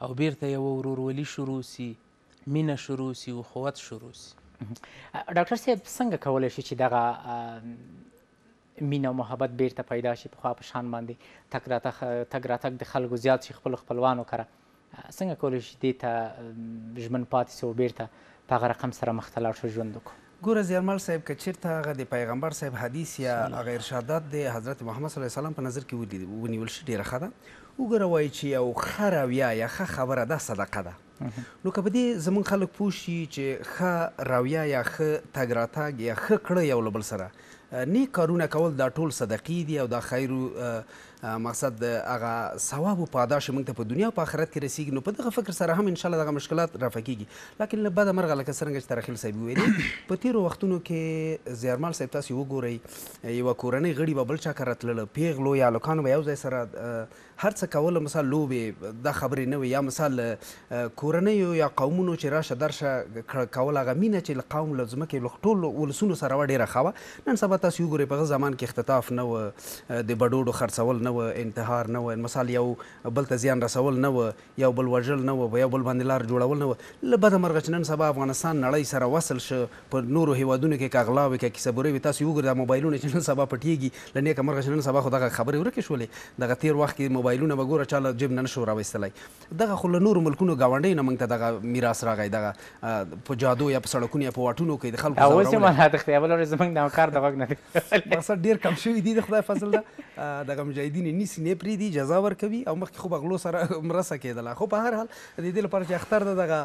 او بیرته یوه ورورولي شروع سي، مینه شروع سي، اخوت شروع سي. ډاکټر صاحب څنګه کولای شو چې دغه مینه او محبت بیرته پیدا شي پخوا په شان باندې تک راتک تک راتک د خلکو زیات شي خپل خپلوانو کره څنګه کولای شو دې ته ژمن پاتې سو بیرته په هغه رقم سره مخته لاړ شو ژوند وکړو؟ ګوره زیارمل صاحب که چیرته هغه د پیغمبر صاحب حدیث یا هغه ارشادات د حضرت محمد صلی الله علیه وسلم په نظر کې ونیول شي ډیره ښه ده وګوره وایي چې یو ښه رویه یا ښه خبره دا صدقه ده نو که په دې زمونږ خلک پوه شي چې ښه رویه یا ښه تګ راتګ یا ښه کړه یو له بل سره نیک کارونه کول دا ټول صدقې دي او دا خیر مقصد د هغه ثواب او پاداش چې موږ ته په دنیا او په آخرت کې رسېږي، نو په دغه فکر سره هم انشاءالله دغه مشکلات رفع کېږي. لاکن له بده مرغه لکه څرنګه چې ترخیل صاحب وویلې، په تېرو وختونو کې زیارمال صاحب تاسې وګورئ، یوه کورنۍ غړي به بل چا کره تلله، پېغلو یا هلکانو به یو ځای سره هر څه کول، مثال لوبې، دا خبرې نه وې، یا مثال له کورنیو یا قومونو چې راشه درشه کول، هغه مینه چې له قوم، له ځمکې، له ټولو ولسونو سره وه، ډېره ښه وه. نن سبا تاسو وګورئ په هغه زمان کې اختطاف نه وه، د بډوډو خرڅول نه وه، انتحار نه وه، مثال یو بل ته زیان رسول نه وه، یو بل وژل نه وه، په یو بل باندې لار جوړول نه وه، له بده مرغه چې نن سبا افغانستان نړۍ سره وصل شه په نورو هیوادونو کې که غلا وي که کیسه بورې وي تاسو وګورئ دا موبایلونه چې نن سبا پټیږي له نیکه مرغه چې نن سبا خو دغه خبرې ورکې شولې دغه تیر وخت کې موبایلونه به ګوره چا له جیب نه نه شو راویستلای دغه خو له نورو ملکونو ګاونډیو نه موږ ته دغه میراث راغی دغه په جادو یا په سړکونو یا په واټونو کښې د خلکو ځورول. اوس هم لا تښتي بله ورځ زموږ د همکار د غوږ نه دی وتلی. مقصد ډیر کم شوي دي د خدای فضل ده دغه مجاهدین یې نیسي نه یې پریږدي جزا ورکوي او مخکې خو به غلو سره مرسته کیدله خو په هر حال د دې لپاره چې اختر ده دغه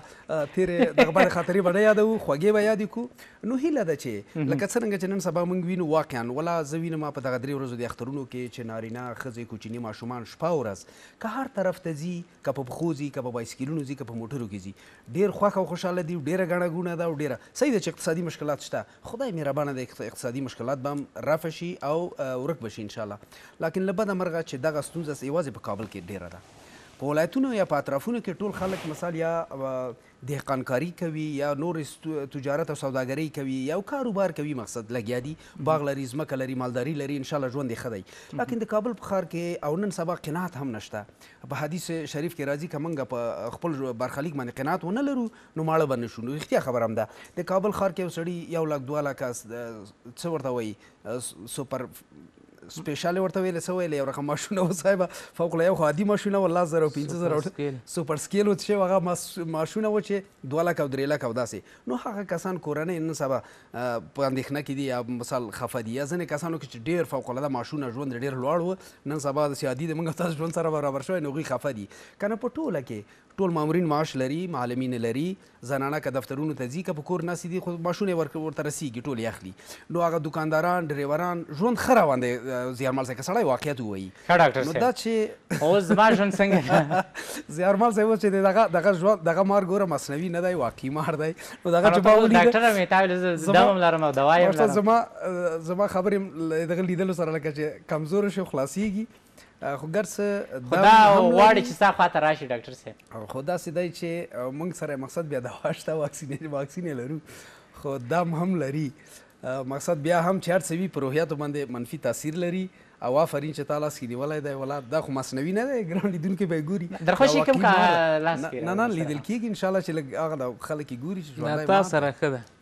تیرې دغه بدې خاطرې به نه یادوو خوږې به یادې کړو نو هیله ده چې لکه څرنګه چې نن سبا موږ وینو واقعا ولا زه وینم په دغه درې ورځو دې اخترونو کښې چې نارینه ښځې کوچیني ماشومان شپه او ورځ که هر طرف ته ځي، که په پښو ځي، که په بایسکلونو ځي، که په موټرو کې ځي، ډېر خوښ او خوشاله دي، ډېره ګڼه ګوڼه ده او ډېره صحیح ده چې اقتصادي مشکلات شته، خدای مهربانه دی که اقتصادي مشکلات به هم رفع شي او ورک به شي ان شاءالله، لاکن له بده مرغه چې دغه ستونزه یوازې په کابل کې ډېره ده، په ولایتونو یا په اطرافونو کې ټول خلک مثال یا دهقانکاری کوی یا نور تجارت او سوداګری کوی یا کاروبار کوی مقصد لګیا دی باغ لری ځمکه لری مالداری لری ان شاءالله ژوند یی ښه دی لکن د کابل په ښار کی او نن سبا قناعت هم نشته په حدیث شریف کی راځی که موږ په خپل برخلیک باندی قناعت ونه لرو نو ماړه به نشو نو رښتیا خبره هم ده د کابل ښار کی یو سړی یو لاک دوه لاکه څه ورته وایی سوپر سپیشل ورته ویل څه ویل یو رقم ماشونه و صاحب فوق العاده خو عادي ماشونه والله زره 15000 سوپر سکیل وت شي هغه ماشونه و چې 2 لک او 3 لک او داسې نو هغه کسان کورنۍ نن سبا په اندېښنه کې دي یا مثال خفه دي یا ځنې کسانو کې چې ډیر فوق العاده ماشونه ژوند ډیر لوړ و نن سبا د سیادي د موږ تاسو ژوند سره برابر شوی نو غي خفه دي کنه په ټوله کې ټول مامورین معاش لري، معلمین لري، زنانه که دفترونو ته ځي که په کور ناستې دي خو معاشونه یې ورته رسیږي، ټول یې اخلي، نو هغه دوکانداران، ډریوران ژوند ښه روان دی زیارمل صاحب که سړی واقعیت ووایي ښه ډاکټر صاحب نو دا چې اوس زما ژوند څنګه ده زیارمل صاحب اوس چې دی دغه دغه ژوند دغه مار ګوره مصنوعي نه دی واقعي مار دی نو دغه چې ما ولید ډاکټر مې تا ویل زه دم هم لرم او دوا یې هم لرم زما زما خبرې دغه لیدلو سره لکه چې کمزور شو خلاصیږي خو ګر څه خو دا غواړي چې ستا خواته راشي ډاکټر صاحب خو داسې دی چې موږ سره مقصد بیا دوا شته واکسین واکسین لرو خو دم هم لري مقصد بیا هم چې هر څه وي په روحیاتو باندې منفي تاثیر لري او آفرین چې تا لاس کې نیولی دی ولا دا خو مصنوي نه دی ګران لیدونکي به یې ګوري درخوشي کوم که لاس کې نه نه لیدل کېږي انشاءالله چې لږ هغه خلک یې ګوري چې ژوندی تا سره ښه ده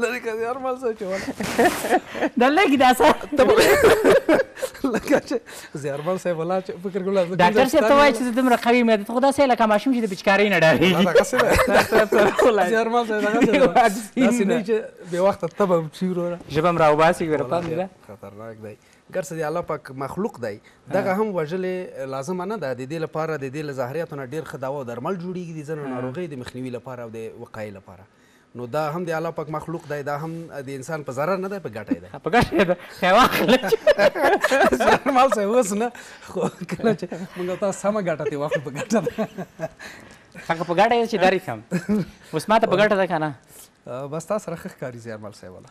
لري که یار مال څه چول دا لګي دا څه لکه چې زیارمل صاحب ولا چې فکر کوم لازم ډاکټر صاحب ته وایي چې دومره قوي مې ته خدا سه لکه ماشوم چې د پچکاري نه ډاري دا څه ده زیارمل صاحب دا څه ده دا څه نه چې به وخت ته به چی وروره جبم راو باسي ګره پام ده خطرناک دی ګرڅه دی الله پاک مخلوق دی دغه هم وجل لازم نه ده د دې لپاره د دې لزهریاتونه ډیر خداو درمل جوړیږي د زنه ناروغي د مخنیوي لپاره او د وقایې لپاره نو دا هم د الله پاک مخلوق دی دا هم د انسان په ضرر نه دی په ګټه دی په ګټه یې ده واخله چې ځوان مال صاحب اوس نه خو کله چې موږ تاسو سمه ګټه ترې واخلو په ګټه ده هغه په ګټه یې چې درې کم اوس ما ته په ګټه ده که نه بس تاسو سره ښه ښکاري زیارمل صاحب ولا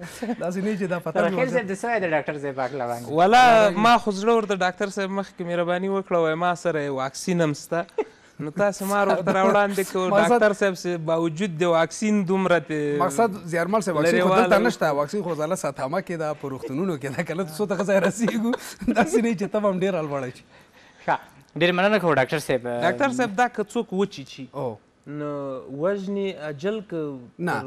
داسې نه چې دا پتنګ رخیل صاحب د سوی د ډاکټر صاحب په اړه باندې ولا ما خو زړه ورته ډاکټر صاحب مخکې مهرباني وکړه وای ما سره واکسین هم سته نو تاسو ما ورته راوړاندې کو ډاکټر صاحب سه باوجود د واکسین دومره ته مقصد زیارمل صاحب واکسین خو دلته نشته واکسین خو زاله ساتامه کې دا پروختونونو کې دا کله څو ته ځای رسیږو داسې نه چې تبم ډیر الوړ شي ډیر مننه کو ډاکټر صاحب ډاکټر صاحب دا که څوک وچی چی نو وژني اجل که نه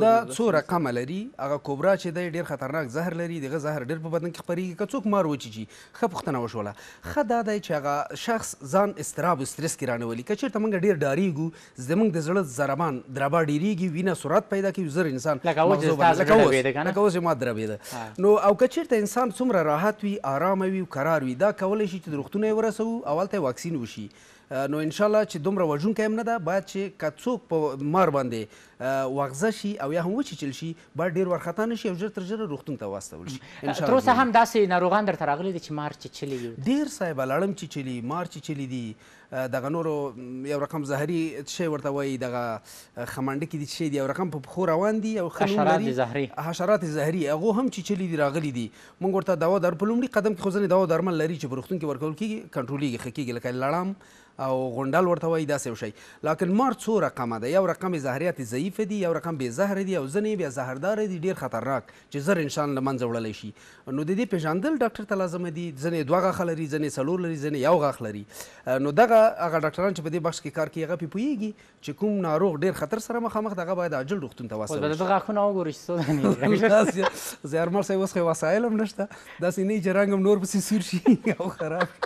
دا څو رقم لري هغه کوبرا چې دی ډیر خطرناک زهر لري دغه زهر ډیر په بدن کې خپریږي که څوک مار وچیچي ښه پوښتنه وشوله ښه دا دی چې هغه شخص ځان استراب استرس کې رانولي که چیرته موږ ډیر ډاریږو زموږ د زړه ضربان دربا ډیریږي وینه سرعت پیدا کوي زر انسان لکه اوس لکه اوس ما دربېده نو او که چیرته انسان څومره راحت وي آرام وي او قرار وي دا کولی شي چې د روغتون ورسوو او هلته واکسین وشي نو ان شاءالله چې دومره وژونکی هم نه ده باید چې که څوک په مار باندې وغزه شي او یا هم وچیچل شي باید ډیر وارخطا نه شي او ژر تر ژره روغتون ته واستول شي ان شاءالله تر اوسه هم داسې ناروغان درته راغلي دي چې مار چیچلي یو ډیر صاحب لړم چیچلي مار چیچلي دي دغه نورو یو رقم زهري شی ورته وایي دغه خمنډکي دي شی دي یو رقم په پخو روان دي او حشرات زهري حشرات زهري هغه هم چیچلي دي راغلي دي موږ ورته دوا در په لومړي قدم کې خو ځنې دوا درمل لري چې په روغتون کې ورکول کېږي کنټرولېږي ښه کېږي لکه لړام او غونډل ورته وایي داسې یو شی لکن مار څو رقمه ده یو رقم یې زهریات ضعیف دي یو رقم بې زهره دي او ځنې یې بیا زهردار دي ډېر خطرناک چې زر انسان له منځه وړلی شي نو د دې پېژندل ډاکټر ته لازمه دي ځنې دوه غاښه لري ځنې څلور لري ځنې یو غاښ لري نو دغه هغه ډاکټران چې په دې بخش کې کار کوي هغه پې پوهېږي چې کوم ناروغ ډېر خطر سره مخامخ ده هغه باید عاجل روغتون ته واستول شي. اوس به د ده غاښونه وګورو چې څو دانې یې رنګ شوي. زیارمل صاحب اوس خو یې وسایل هم نشته، داسې نه وي چې رنګ هم نور پسې سور شي او خراب شي.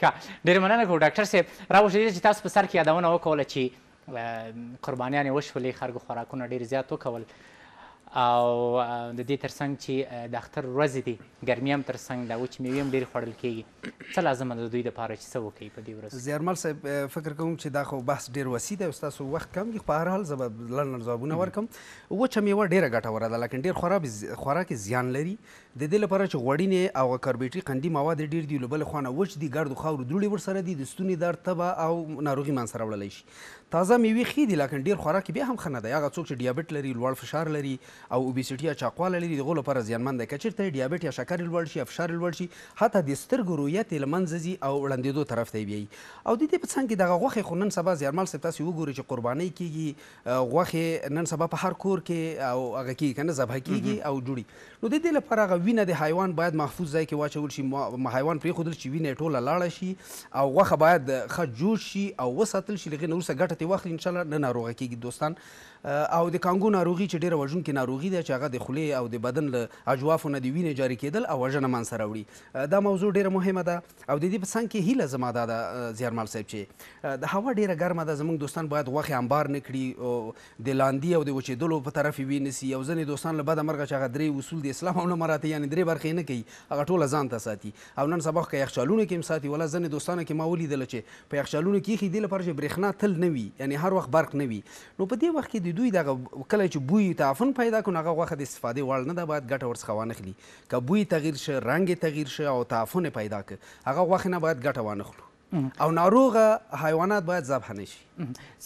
ښه، ډېره مننه کوو ډاکټر صاحب. را وښیدل چې تاسو په سر کې یادونه وکوله چې قربانیانې وشولې، خرګو خوراکونه ډېر زیات وکول او د دې تر څنګ چې د اختر ورځې دي، ګرمي هم تر څنګ ده، وچې مېوې هم ډېرې خوړل کېږي. څه لازمه ده د دوی لپاره چې څه وکړي په دې ورځ؟ زیارمل صاحب فکر کوم چې دا خو بحث ډیر وسیع دی او ستاسو وخت کم دي خو په هر حال زه به لنډ لنډ ځوابونه ورکړم وچه میوه ډیره ګټوره ده لکن ډیر خراب خوراک یې زیان لري د دې لپاره چې غوړینې او هغه کاربوهایډریټي قندي مواد یې ډیر دي له بلې خوا نه وچ دي ګردو خاورو دوړې ورسره دي د ستوني درد تبه او ناروغي منځته راوړلی شي تازه میوې ښې دي لکن ډیر خوراک یې بیا هم ښه نه دی هغه څوک چې ډیابیټ لري لوړ فشار لري او اوبیسیټي یا چاقوالی لري، د هغو لپاره زیانمن دی. که چېرته یې ډیابیټ یا شکر یې لوړ شي یا فشار یې لوړ شي، حتی د سترګو رویت یې له منځه ځي او ړندېدو طرف ته یې بیایي. او د دې په څنګ کې دغه غوښې خو نن سبا زیارمل صاحب تاسې وګورئ چې قربانۍ کېږي، غوښې نن سبا په هر کور کې او هغه کېږي که نه، ذبحه کېږي او جوړي. نو د دې لپاره هغه وینه د حیوان باید محفوظ ځای کې واچول شي، حیوان پرېښودل شي چې وینه یې ټوله لاړه شي او غوښه باید ښه جوش شي او وساتل شي، له هغې نه وروسته ګټه ترې واخلي، انشاالله نه ناروغه کېږي. دوستان! او د کانګو ناروغي چې ډېره وژونکې ناروغي ده چې هغه د خولې او د بدن له اجوافو نه د وینې جاري کېدل او وژنه منځ ته راوړي دا موضوع ډېره مهمه ده او د دې په څنګ کې هیله زما دا ده زیارمل صاحب چې د هوا ډېره ګرمه ده زموږ دوستان باید غوښې انبار نه کړي او د لاندي او د وچېدلو په طرف یې وینسي او ځینې دوستان له بده مرغه چې هغه درې اصول د اسلام هم نه مراعاتوي یعنې درې برخې یې نه کوي هغه ټوله ځان ته ساتي او نن سبا که یخچالونو کې هم ساتي ولا ځنې دوستانو کې ما ولیدل چې په یخچالونو کې ایښي دې لپاره چې برېښنا تل نه وي یعنې هر وخت برق نه وي نو په دې وخت کې د دوی دغه کله چې بوی تعفن پیدا کړو نو هغه غوښه د استفادې وړ نه ده باید ګټه ورڅخه وانخلي که بوی تغیر شي رنګ یې تغیر شي او تعفن یې پیدا کړي هغه غوښې نه باید ګټه وانخلو. او ناروغه حیوانات باید ذبح نه شي.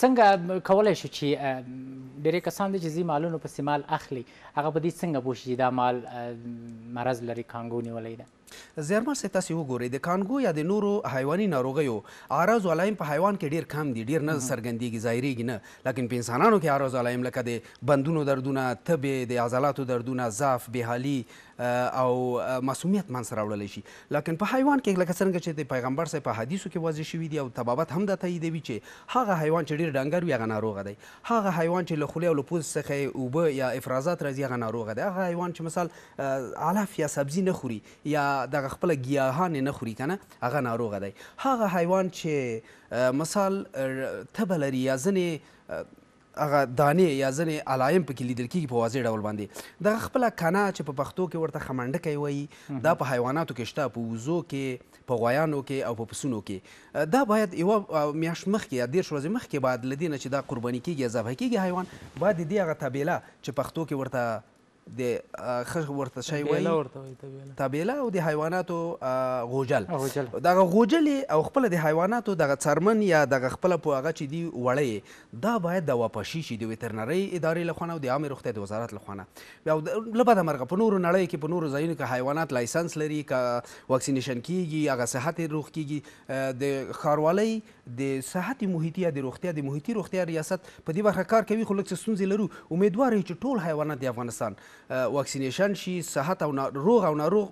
څنګه کولای شو چې ډېری کسان دي چې ځي مالونو پسې مال اخلي هغه په دې څنګه پوه شي چې دا مال مرض لري کانګو نیولی ده؟ زیارمل صاحب تاسو وګورئ د کانګو یا د نورو حیواني ناروغیو اعراض او علایم په حیوان کې ډیر کم دي ډیر نه څرګندیږي ظاهریږي نه لکن په انسانانو کې اعراض او علایم لکه د بندونو دردونه تبې د عضلاتو دردونه ضعف بهالي او معصومیت منځ راوړلی شي لکن په حيوان کې لکه څرنګه چې د پيغمبر صاحب په حديثو کې واضح شوي دي او طبابت هم دا تاييدوي چې هغه حيوان چې ډېر ډنګر وي هغه ناروغ دی هغه حيوان چې له خولې او له پوزې څخه يې اوبه يا افرازات راځي هغه ناروغ دی هغه حيوان چې مثال علف يا سبزي نه خوري يا دغه خپله ګياهان يې نه خوري که نه هغه ناروغ دی هغه حيوان چې مثال تبه لري يا ځنې هغه دانې یا ځنې علایم پکې لیدل کېږي په واضح ډول باندې. دغه خپله کنه چې په پښتو کې ورته خمنډکی وایي، دا په حیواناتو کې شته، په وزو کې، په غویانو کې او په پسونو کې. دا باید یوه میاشت مخکې یا دېرش ورځې مخکې بعد له دې نه چې دا قرباني کېږي یا ذبحه کېږي حیوان، باید د دې هغه طبیله چې پښتو کې ورته د خښ ورته شی وایي بیله ورته وایي طبیله طبیله او د حیواناتو غوجل غوجل دغه غوجل او خپل د حیواناتو دغه څرمن یا دغه خپل په هغه چې دی وړی دا باید د واپشي شي د وترنرۍ ادارې له خونه او د عامې روغتیا د وزارت له خونه بیا له بده مرغه په نورو نړۍ کې په نورو ځایونو کې حیوانات لایسنس لري که واکسینیشن کیږي هغه صحت روغ کیږي د ښاروالۍ د صحت محیطي یا د روغتیا د محیطي روغتیا ریاست په دې برخه کار کوي، خو لږ څه ستونزې لرو. امیدوار یو چې ټول حیوانات د افغانستان واکسینېشن شي. صحت او روغ او ناروغ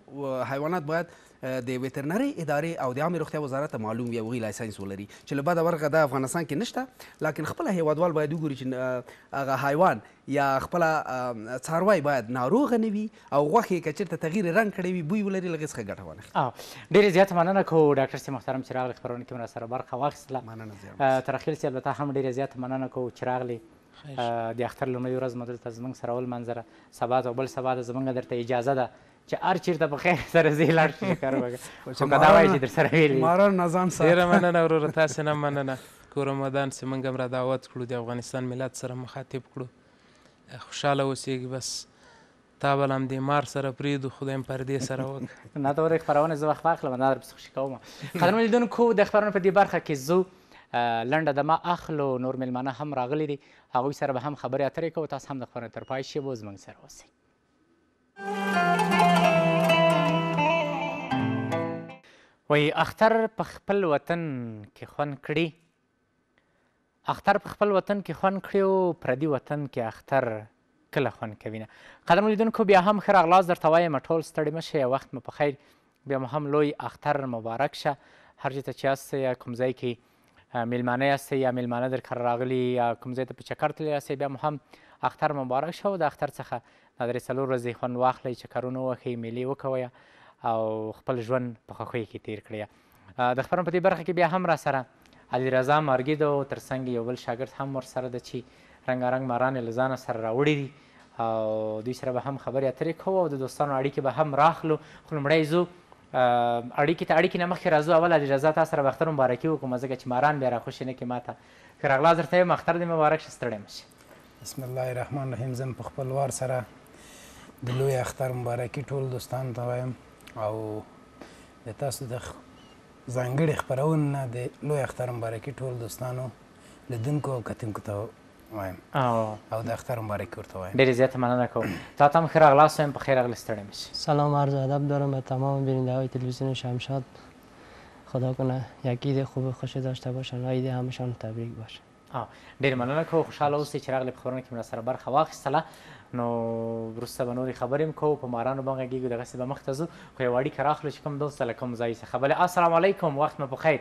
حیوانات باید د وترنرۍ ادارې او د عامې روغتیا وزارت ته معلوم وي او هغوی لایسنس ولري، چې له بده مرغه دا افغانستان کې نشته. لاکن خپله هېوادوال باید وګوري چې هغه حیوان یا خپله څاروی باید ناروغ نه وي او غوښې یې که چېرته تغیر رنګ کړی وي، بوی ولري، له هغې څخه ګټه وانه خلي. ډېره زیاته مننه کوو ډاکټر صیب محترم چې راغلې خپرونه کې مو راسره برخه واخیستله. مننه زیار باسه. ترخیل صیب له تا هم ډېره زیاته مننه کوو چې راغلې. د اختر لومړۍ ورځ مو دلته زموږ سره ولمانځله. سبا ده او بل سبا ده زموږ درته اجازه ده چې هر چیرته په خیر سره زی لاړ شي کار وکړه خو کدا وایي چې در سره ویلي ماران نظام سره ډیره مننه وروره تاسو نه مننه کورم ودان سي منګم را دعوت کړو د افغانستان ملت سره مخاطب کړو خوشاله اوسېږي بس تا بل هم دې مار سره پرېږدو خدایم پردې سره وکړه نه ته ورې خپرونه زه وخت اخلم دا درپسې خوشي کوم قدرمن لیدونکو د خپرونې په دې برخه کې زو لنډه دمه اخلو نور میلمانه هم راغلي دي هغوی سره به هم خبرې اترې کوو تاسو هم د خپرونې تر پای شېبو زموږ سره اوسئ وای اختر په خپل وطن کې خوند کړي اختر په خپل وطن کې خوند کړي او پردي وطن کې اختر کله خوند کوي نه قدرمن لیدونکو بیا هم ښه راغلاست درته وایم ټول ستړي مه شئ وخت مو په خیر بیا مو هم لوی اختر مبارک شه هر چېرته چې یاست یا کوم ځای کې میلمانه یاست یا میلمانه در کره راغلي یا کوم ځای ته په چکر تللي یاست بیا مو هم اختر مبارک شه او د اختر څخه دا درې څلور ورځې خوند واخلئ چکرونه ووهئ میلې وکوئ او خپل ژوند په خوښیو کې تیر کړئ د خبرونو په دې برخه کې بیا هم را سره علي رضا مارګید او ترڅنګ یو بل شاګرد هم ورسره ده چې رنګارنګ ماران یې له ځانه سره راوړي دي او دوی سره به هم خبرې اترې کوو او د دوستانو اړیکې به هم راخلو، خو لومړی ځو اړیکې ته، اړیکې نه مخکې راځو اول علی رضا تا سره به اختر مبارکي وکړو ځکه چې ماران بیا راخوشې نه کړي ماته، ښه راغلاست درته وایم اختر دې مبارک شه ستړی مه شې. بسم الله الرحمن الرحیم زه هم په خپل وار سره د لوی اختر مبارکي ټول دوستانو ته وایم او د تاسو د ځانګړې خپرونې نه د لوی اختر مبارکي ټول دوستانو لیدونکو او کتونکو ته وایم او د اختر مبارکي ورته وایم. ډېره زیاته مننه کوو. تا ته هم ښه راغلاست وایم، په خیر راغلې، ستړی مه شې. سلام عرض ادب دارم به تمام بیننده های تلویزیون شمشاد خدا کنه یک عید خوب و خوشی داشته باشن و عید همشان تبریک باشه. ډېره مننه کوو، خوشحاله اوسئ چې راغلئ په خبرونه کې مو راسره برخه واخیستله. نو وروسته به نورې خبرې هم کوو، په مارانو به هم غږېږو، دغسې به مخته ځو، خو یوه اړیکه راخلو چې کوم دوست ده له کوم ځای څخه. بله، السلام علیکم، وخت مو په خیر.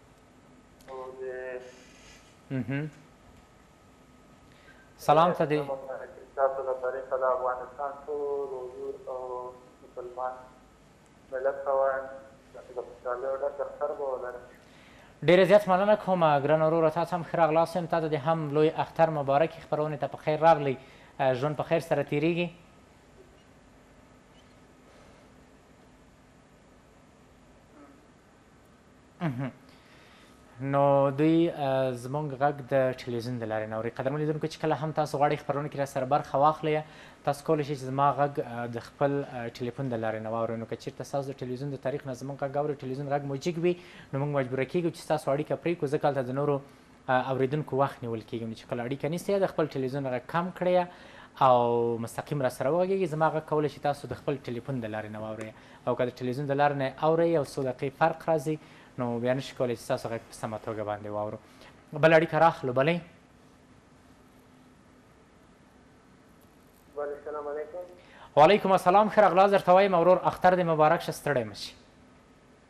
سلام ته دی تاسو له طریقه د افغانستان ټول حضور او مسلمان ملت ته وایم تاسو د خوشحالیو ډک اختر به ولرئ ډیره زیات مننه کوم ګران وروره تاسو هم ښه راغلاست یم تاته دې هم لوی اختر مبارک خپرونې ته په خیر راغلی ژوند په خیر سره تیریږي نو دوی زمونږ غږ د ټلویزیون د لارې نه اوري قدرمن لیدونکو چې کله هم تاسو غواړئ خبرونه کې را سره برخه واخلئ تاسو کولی شئ چې زما غږ د خپل ټلیفون د لارې نه واورئ نو که چیرته تاسو د ټلویزیون د تاریخ نه زمونږ غږ اورئ ټلویزیون غږ مو جګ وي نو موږ مجبوره کیږو چې تاسو اړیکه پرې کړو ځکه هلته د نورو اوریدونکو وخت نیول کیږی نو چی کله اړیکه نیسئ یا د خپل ټلویزیون غږ کم کړئ او مستقیم راسره وغږیږئ زما غږ کولای شی تاسو د خپل ټلیفون د لاری نه واورئ او که د ټلویزیون د لاری نه اورئ او څو دقیقی فرق راځی نو بیا نشو کولای چی ستاسو غږ په سمه توګه باندی واورو بله اړیکه راخلو بله بله السلام علیکم وعلیکم السلام ښه راغلاست درته وایم ورور اختر دې مبارک شه ستړی مه شي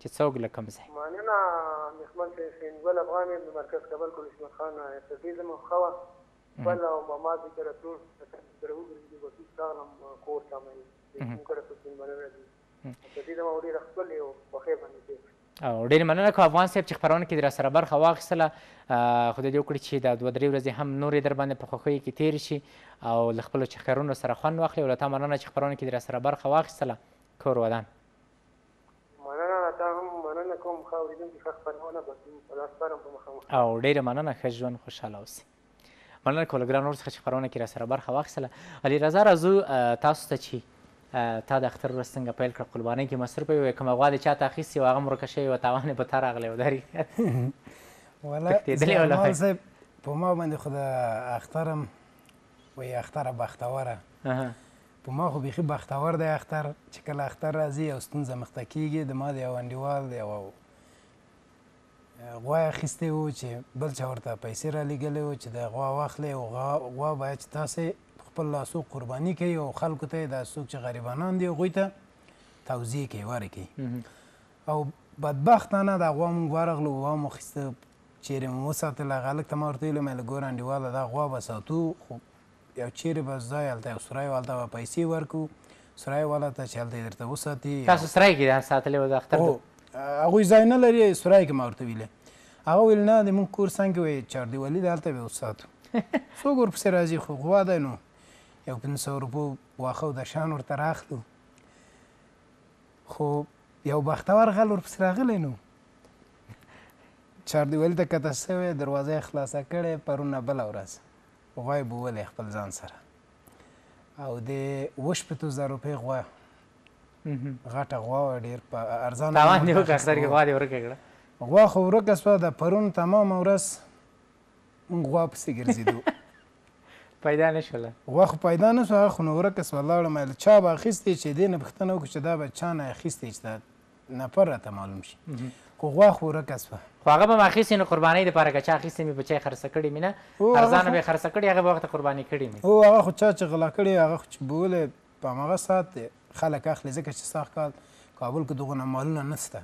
چې څوګ له کوم ځای. مننه میخمل صیب سین ګل افغان یم د مرکز کابل کلی شمال خان نه تر دې زموږ ښه وه بل او ماما دې کره تور سره وګرځي د وکیل راغلم کور ته مې دې کوم کړه په سین مننه دي تر دې زموږ ډېره ښکلې او خوښې باندې تیر کړه او ډېر مننه کو افغان صاحب چې خبرونه کې در سره برخه واخیستله خدای دې وکړي چې دا دوه درې ورځې هم نورې در باندې په خوښۍ کې تېرې شي او له خپلو چکرونو سره خوند واخلي او له تا مننه چې خبرونه کې در سره برخه واخیستله کور ودان مننه له تا هم مننه کوم ښه اوریدونکي ښه خپرونه به کوي په لاس سپارم په مخه مو. او ډیره مننه ښه ژوند خوشحاله اوسې. مننه کوو له ګران ورور څخه چې خپرونه کې راسره برخه واخیستله. علي رضا راځو تاسو ته چې تا د اختر ورځ څنګه پیل کړه قربانۍ کې مصروف یې کومه غوا دې چاته اخیستې او هغه هم ورکه شوې وه تاوان یې په تا راغلی و دا رښتیا تښتېدلی و له صاحب په ما باندې خو د اخترم وایي اختره بختوره په ما خو بیخي بختور دی اختر چې کله اختر راځي او ستونزه مخته کیږي د ما د یو انډیوال د یوه غوا اخیستی و چې بل چا ورته پیسې را لیږلی و چې د غوا واخلې او غوا باید چې تاسې خپل لاسو قرباني کوي او خلکو ته دا څوک چې غریبانان دي هغوی ته توزیع کوي ورکوي او بدبختانه دا غوا مونږ ورغلو غوا مو خسته چیرې مو وساتله هغه هلک ته ما ورته ویل مې له ګوره انډیواله دا غوا به ساتو خو یو چیری به ځای هلته یو سرای والته به پیسې ورکو سرای والا ته چې هلته درته وساتي تاسو سرای کې دا ساتلې و د اختر او هغه ځای نه لري سرای کې مورته ویلې هغه ویل نه د مون کور څنګه وي چار دی ولید هلته به وساتو څو ګور پسې راځي خو غوا ده نو یو 500 روپو واخو د شان ورته راخلو خو یو بختور غل ور پسې راغلی نو چار دی ولید کته سوی دروازه خلاصه کړې پرونه بل ورځ غوای بوولی خپل ځان سره او د وشپېتو زر روپۍ غوا غټه غوا وه ډېر په ارزانه تاوان دې وکړ سترګې غوا دې ورکه کړه غوا خو ورکه سوه د پرون تمامه ورځ مونږ غوا پسې ګرځېدو پیدا نه شوله غوا خو پیدا نه سوه هغه خو نو ورکه سوه لاړم چا به اخیستې چې دې نه پوښتنه وکړو چې دا به چا نه اخیستې چې دا نفر راته معلوم شي خو غوا خو ورکه سوه خو هغه به مې اخیستې نو قربانۍ دپاره که چا اخیستې مې په چای خرڅه کړې مې نه ارزانه به یې خرڅه کړې هغه به ورته قرباني کړې مې هو هغه خو چا چې غلا کړې هغه خو چې بولې په همغه ساعت خلک اخلي ځکه چې سږ کال کابل کې دغونه مالونه نسته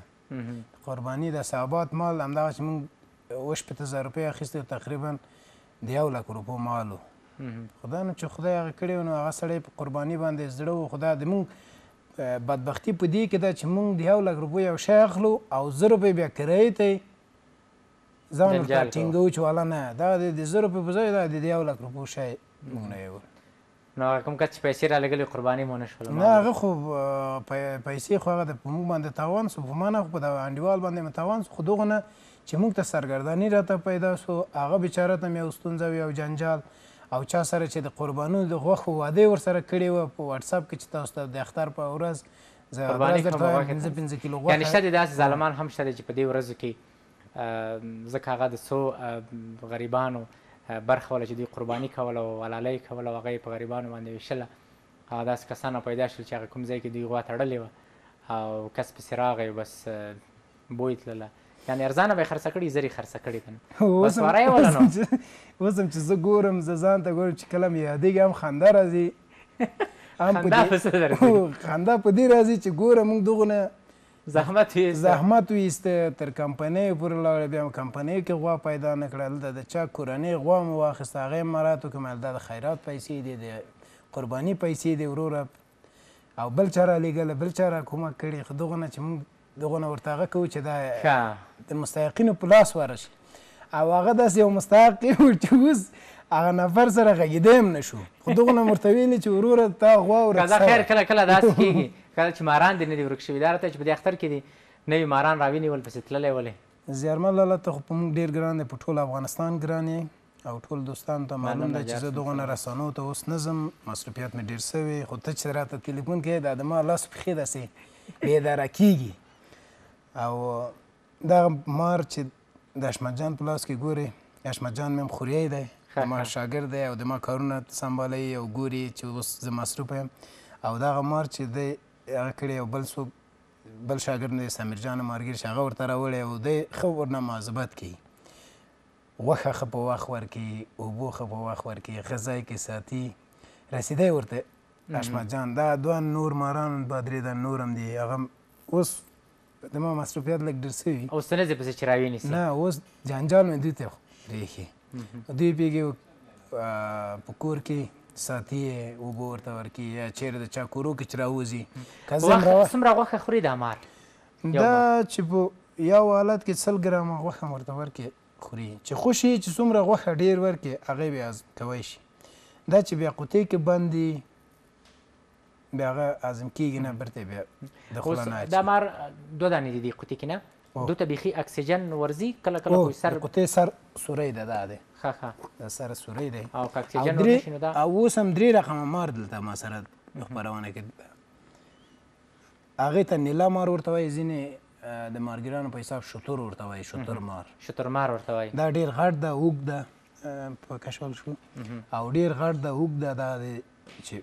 قرباني د سابات مال همدغه چې موږ اوه شپېته زره روپۍ اخیستې تقریبا د یو لک روپو مال و خدا نو چې خدای هغه کړی نو هغه سړی په قرباني باندې زړه و خدا د موږ بدبختي په دې کې ده چې موږ د یو لک روپیو یو شی اخلو او زر روپۍ بیا کرایې ته یې ځان ورته ټینګوو چې والا نه دا د زر روپۍ په ځای دا د یو لک روپو شی موږ نه یو نو هغه کوم کس چې پیسې را لګلې قرباني مو نه شول نه هغه خو پیسې خو هغه په موږ باندې تاوان سو په ما نه خو په دغه انډیوال باندې مې تاوان سو خو دغه نه چې موږ ته سرګرداني راته پیدا سو هغه بیچاره ته مې یو ستونزه وي او جنجال او چا سره چې د قربانو د غوښو واده یې ورسره کړې وه په واټساپ کې چې تاسو ته د اختر په ورځ زه قرباني کوم غوښې ته پنځه پنځه کیلو غوښه یعنی شته دې داسې ظالمان هم شته دې چې په دې ورځو کې ځکه هغه د څو غریبانو برخه وله چې دوی قرباني کوله او حلاله یې کوله او هغه یې په غریبانو باندې ویشله او داسې کسان پیدا شول چې هغه کوم ځای کې دوی غوا تړلې وه او کس پسې راغی بس بوی تلله یعنی ارزانه به خرڅ کړی زری خرڅ کړی دن بس واره ولا نو وسم چې زه ګورم زه ځان ته ګورم چې کلم یادېږي هم خندا راځي هم په دې خندا په دې راځي چې ګوره موږ دغونه زحمت وي زحمت ویسته تر کمپنۍ پورې لاړې بیا هم کمپنۍ کې غوا پیدا نه کړه هلته د چا کورنۍ غوا مو واخیسته هغه یې مراتو کې مال دا د خیرات پیسې دي د قرباني پیسې دي وروره او بل چا را لېږله بل چا را کومک کړي خو دغونه چې موږ دغونه ورته هغه کوو چې دا د مستحقینو په لاس ورشي او هغه داسې یو مستحق و چې اوس هغه نفر سره غږېدی هم نه شو خو دغونه مې ورته ویلي چې وروره تا غوا ورک سوی خیر کله کله داسې کېږي کله چې ماران دې نه دي ورک شوي دا راته چې په دې اختر کې دي نوي ماران راونیول پسې تللی ولې زیارمل لالا ته خو په موږ ډېر ګران دی په ټول افغانستان ګران یې او ټول دوستانو ته معلوم ده چې زه دغونه رسنو ته اوس نه ځم مصروفیت مې ډېر سوی خو ته چې راته تلیفون کوې دا د ما لاس پښې داسې بې اداره کېږي او دغه مار چې د اشمت جان په لاس کې ګورې اشمت جان مې هم خوریی دی ما شاګرد دی او د ما کارونه سمبالوي او ګوري چې اوس زه مصروف یم او دغه مار چې دی هغه کړی او بل څوک بل شاګرد دی سمیر جان مارګیر چې هغه ورته راوړی او دی ښه ورنه مواظبت کوي غوښه ښه په وخت ورکي اوبو ښه په وخت ورکي ښه ځای کې ساتي رسیدای ورته اشمت جان دا دوه نور ماران دوه درې دا نور هم دي هغه اوس د ما مصروفیت لږ ډېر سوي اوس ته نه ځې پسې چې راویې نیسي نه اوس جنجال مې دوی ته پرېښي دوی پېږي په کور کې ساتي یې اوبه ورته ورکوي یا چېرې د چا کورو کې چې راوځي څومره غوښه خوري دا مار یو دا مخ. چې په یو حالت کې سل ګرامه غوښه ورته ورکړئ خوري، چې خوشې یې چې څومره غوښه ډېر ورکړئ هغه بیا هضم کوی شي، دا چې بیا قطې کې بند وي بیا هغه هضم کېږي نه بېرته یې بیا د خوله اوس نه اچوي. دا مار دوه دانې دي دې قطې کې نه او. دوته بیخي اکسیجن ورځي کله کله او خو یې د سر قطې سر سوری ده دا دی ښه ښه دا سر سوری دی او که او اکسیجن درې ورنشي نو دا او اوس هم درې رقمه مار دلته ما سره په خپرونه کې هغه ته نیلا مار ورته وایې ځینې د مارګیرانو په حساب شتور ورته وایې شتور مار شتور مار ورته وایې دا ډیر غټ ده اوږد ده په کشول شو او ډیر غټ ده اوږد ده دا دی چې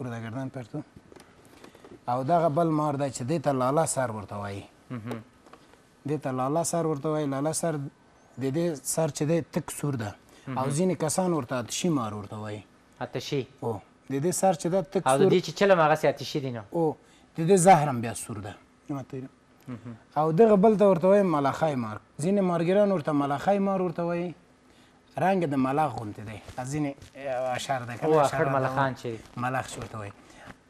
ورته ګردن پرتو او دغه بل مار ده چې دې ته لالا سر ورته وایي دې ته لالا سر ورته وايي، لالا سر د دې سر چې دی تک سور ده او ځينې کسان ورته اتشي مار ورته وايي. اتشي. او د دې سر چې ده تک سور. او د دې چې چلم هغسې اتشي دی نو. او د دې زهر هم بيا سور ده. او دغه بل ته ورته وايي ملخی مار. ځينې مارګيران ورته ملخی مار ورته وايي. رنګ د ملخ غوندې دی. ځينې اشر ده کنه. او اخر ملخان چې. ملخ چې ورته وايي.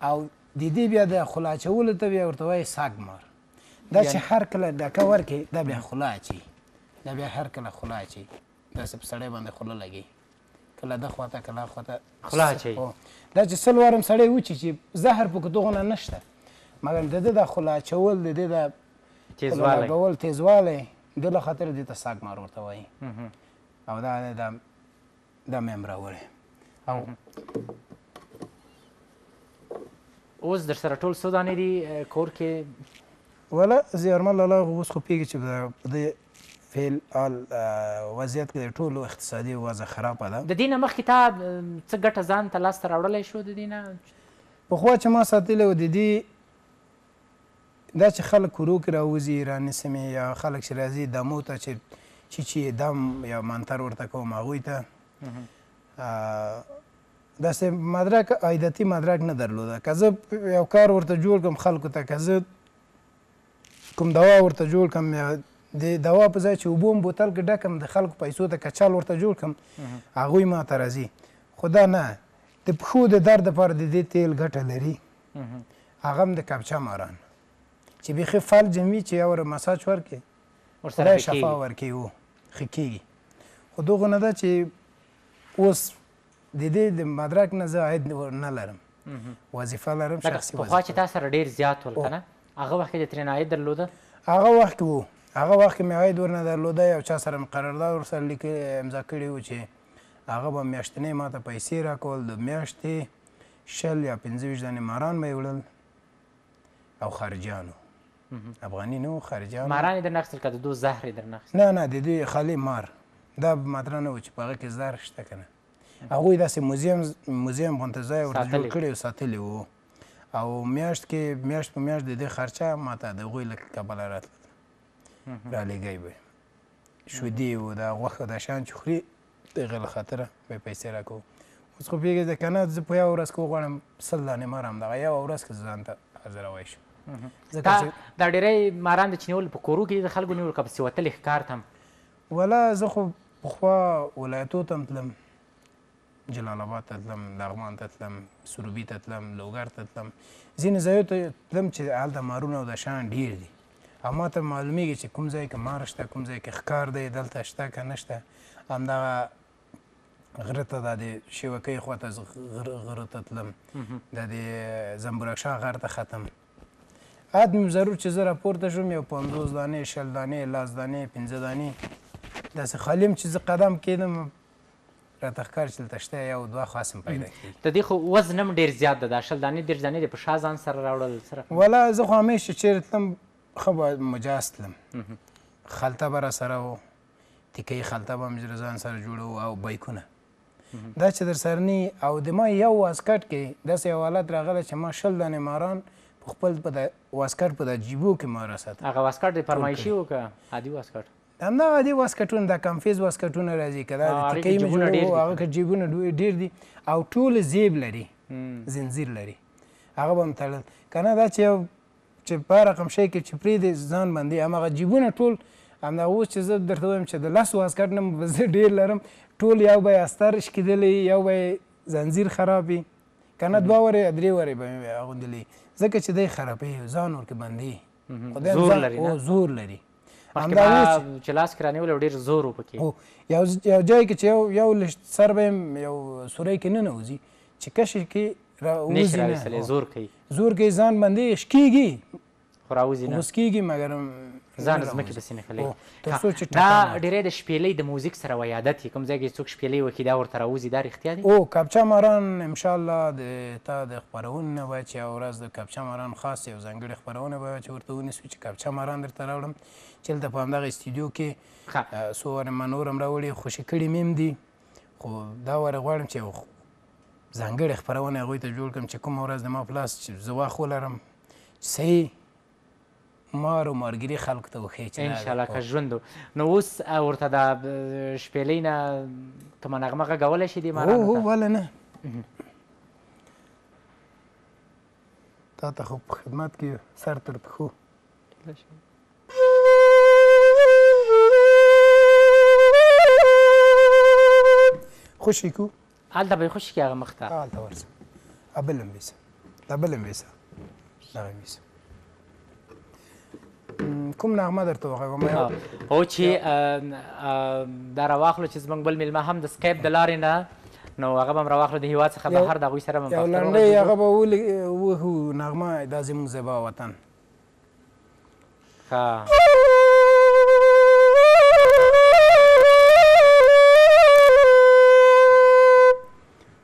او د دې بيا د خوله اچولو ته بيا ورته وايي سګ مار. دا چې هر کله ډکه ورکې دا بیا خوله اچي دا بیا هر کله خوله اچي داسې په سړی باندې خوله لګي کله د خواته کله خواته خوله اچي دا چې سل وارم سړی وچی چې زهر په کتو غونه نشته مګر د د خوله اچول د د تیزواله ګول تیزواله د له خاطر د ته ساګ مار ورته وایي او دا د دا مې هم راوړی او اوس در سره ټول څو دانې دي کور کې ولا زیارمل لالا اوس خو پیږي چې په دې فعل آل وضعیت کې ټولو اقتصادي وضع خرابه ده د دینه مخکې تا څه ګټه ځان ته لاس ته راوړلی شو د دینه پخوا چې ما ساتلی و د دې دا چې خلک کورو کې راوځي ایراني سیمې یا خلک چې راځي دمو ته چې چې چې دم یا منتر ورته کوم هغوی ته داسې مدرک عیدتي مدرک نه درلوده که زه یو کار ورته جوړ کړم خلکو ته که زه کوم دوا ورته جوړ کړم یا د دوا په ځای چې اوبو بوتل کې ډکم د خلکو پیسو ته کچال ورته جوړ کړم هغوی ما ته راځي خو دا نه د پښو د درد لپاره د دې تیل ګټه لري هغه هم د کبچه ماران چې بیخي فعال جمعي چې یو مساج ورکړي خدای شفا ورکړي وو ښه کېږي خو دغه نه ده چې اوس د دې د مدرک نه زه عاید نه لرم وظیفه لرم شخصي وظیفه پخوا چې تا سره ډېر زیات ول که نه هغه وخت کې د ترېنه عاید درلوده هغه وخت کې وو هغه وخت کې مې عاید ورنه درلوده یو چا سره مې قرارداد ورسره لیک امضا کړی و چې هغه به میاشتنې ما ته پیسې راکول د میاشتې شل یا پنځه ویشت دانې ماران به یې وړل او خارجیانو افغاني نه و خارجیانو ماران یې درنه اخیستل که د دوی زهر یې درنه اخیستل نه نه د دوی خالي مار دا مطرح نه و چې په هغه کې زهر شته که نه هغوی داسې موزیم موزیم غونته ځای ورته جوړ کړی او ساتلی وو او میاشت کې میاشت په میاشت د دې خرچه ماته د هغوی له کبله راتله رالیږی به شیدې و دا غوښه دا شیان چې خوري د هغه له خاطره به پیسې راکوو اوس خو پوهېږئ د کنه زه په یوه ورځ کې وغواړم سل دانې مار همدغه یوه ورځ کې ځان ته حاضروی شم ځکه چې دا ډېری ماران د چې نیول په کورو کې دي د خلکو نیول که پسې وتلې ښکار ته هم ولا زه خو پخوا ولایتو ته هم تلم جلال آباد ته تلم لغمان ته تلم سروبي ته تلم لوګر ته تلم ځینې ځایو ته تلم چې هلته مارونه او د شان ډېر دي او ماته معلومیږي چې کوم ځای کې مار شته کوم ځای کې ښکار دی دلته شته که نشته همدغه غره ته د شیوکۍ خوا ته غره ته تلم د دې زمبورکشا غر ته ختم عاد مې ضرور چې زه راپورته شوم یو پنځوس دانې شل دانې لاس دانې پنځه دانې داسې خالیم چې زه قدم کېدم راته ښکاري چې دلته شته يو دوه خاص هم پيدا کېږي. د دې خو وزن هم ډېر زيات ده، دا شل دانې دېرش دانې دې په شا ځان سره راوړل، څه رقم؟ ولا زه خو همېش چې چېرې تلم ښه به مجاز تلم، خلطه به راسره و، تيکۍ خلطه به هم له ځان سره جوړوو او بيکونه. دا چې درسره نه وي او د ما يو واسکټ کې داسې يو حالت راغلی چې ما شل دانې ماران په خپل په دا واسکټ په دا جيبو کې ما راساته. هغه واسکټ دې فرمايشي و که عادي واسکټ؟ د همدغه عادي واسکټونه دا کمفیز واسکټونه راځي که دا د تکۍ نه جوړ وو هغه که جیبونه ډیر دي او ټول زیب لري زنځیر لري هغه به هم تړل که نه دا چې چې په رقم شی کې چې پرې دی ځان باندې همغه جیبونه ټول همدا اوس چې زه درته وایم چې د لس واسکټ نه به زه ډیر لرم ټول یو به استر شکیدلی یو به زنځیر خرابي که نه دوه ورې درې ورې به مې اغوندلی ځکه چې دی خرابې ځان ورکې باندې زور لري زور لري مخکې ما چې لاس کې رانیولی ډېر زور و پکې یو یو ځای کې چې یو یو لشت سر به یو سوری کې نه نوځي چې کشې کې راوځي نه زور کوي زور کوي ځان باندې شکیږي خو راوځي نه اوس کیږي مګر ځان ځمکې پسې نه خلي دا ډېری د شپېلۍ د موزیک سره و عادت یې کوم ځای کې څوک شپېلۍ وکړي دا ورته راوځي دا رښتیا دي او کپچا ماران انشاءالله د تا د خپرونې نه به چې یوه ورځ د کپچا ماران خاص یو ځانګړې خپرونه به چې ورته ونیسو چې کاپچا ماران درته راوړم چې دلته په همدغه استودیو کې څو واره ما نور هم راوړي خوشې کړي مې هم دي خو دا واره غواړم چې ځانګړې خپرونه هغوی ته جوړ کړم چې کومه ورځ د ما په لاس چې زه واخ ولرم چې صحیح مار او مارګري خلکو ته وښیي چې انشاءالله که ژوند نو اوس ورته دا شپېلۍ نه کومه نغمه غږولی شي دې مارانو ته هو هو ولې نه تا ته خو په خدمت کې سر تر پښو خوشی کو هلته به خوشی کې هغه مخ ته هلته ورسه ابلم ویسه ابلم ویسه دا ویسه کوم نغمه درته وغږوم او چې دا راواخلو چې زمونږ بل میلمه هم د سکایپ د لارې نه نو هغه به هم راواخلو د هیواد څخه بهر د هغوی سره به یو لنډۍ هغه به ووهو نغمه دا زموږ زیبا وطن ښه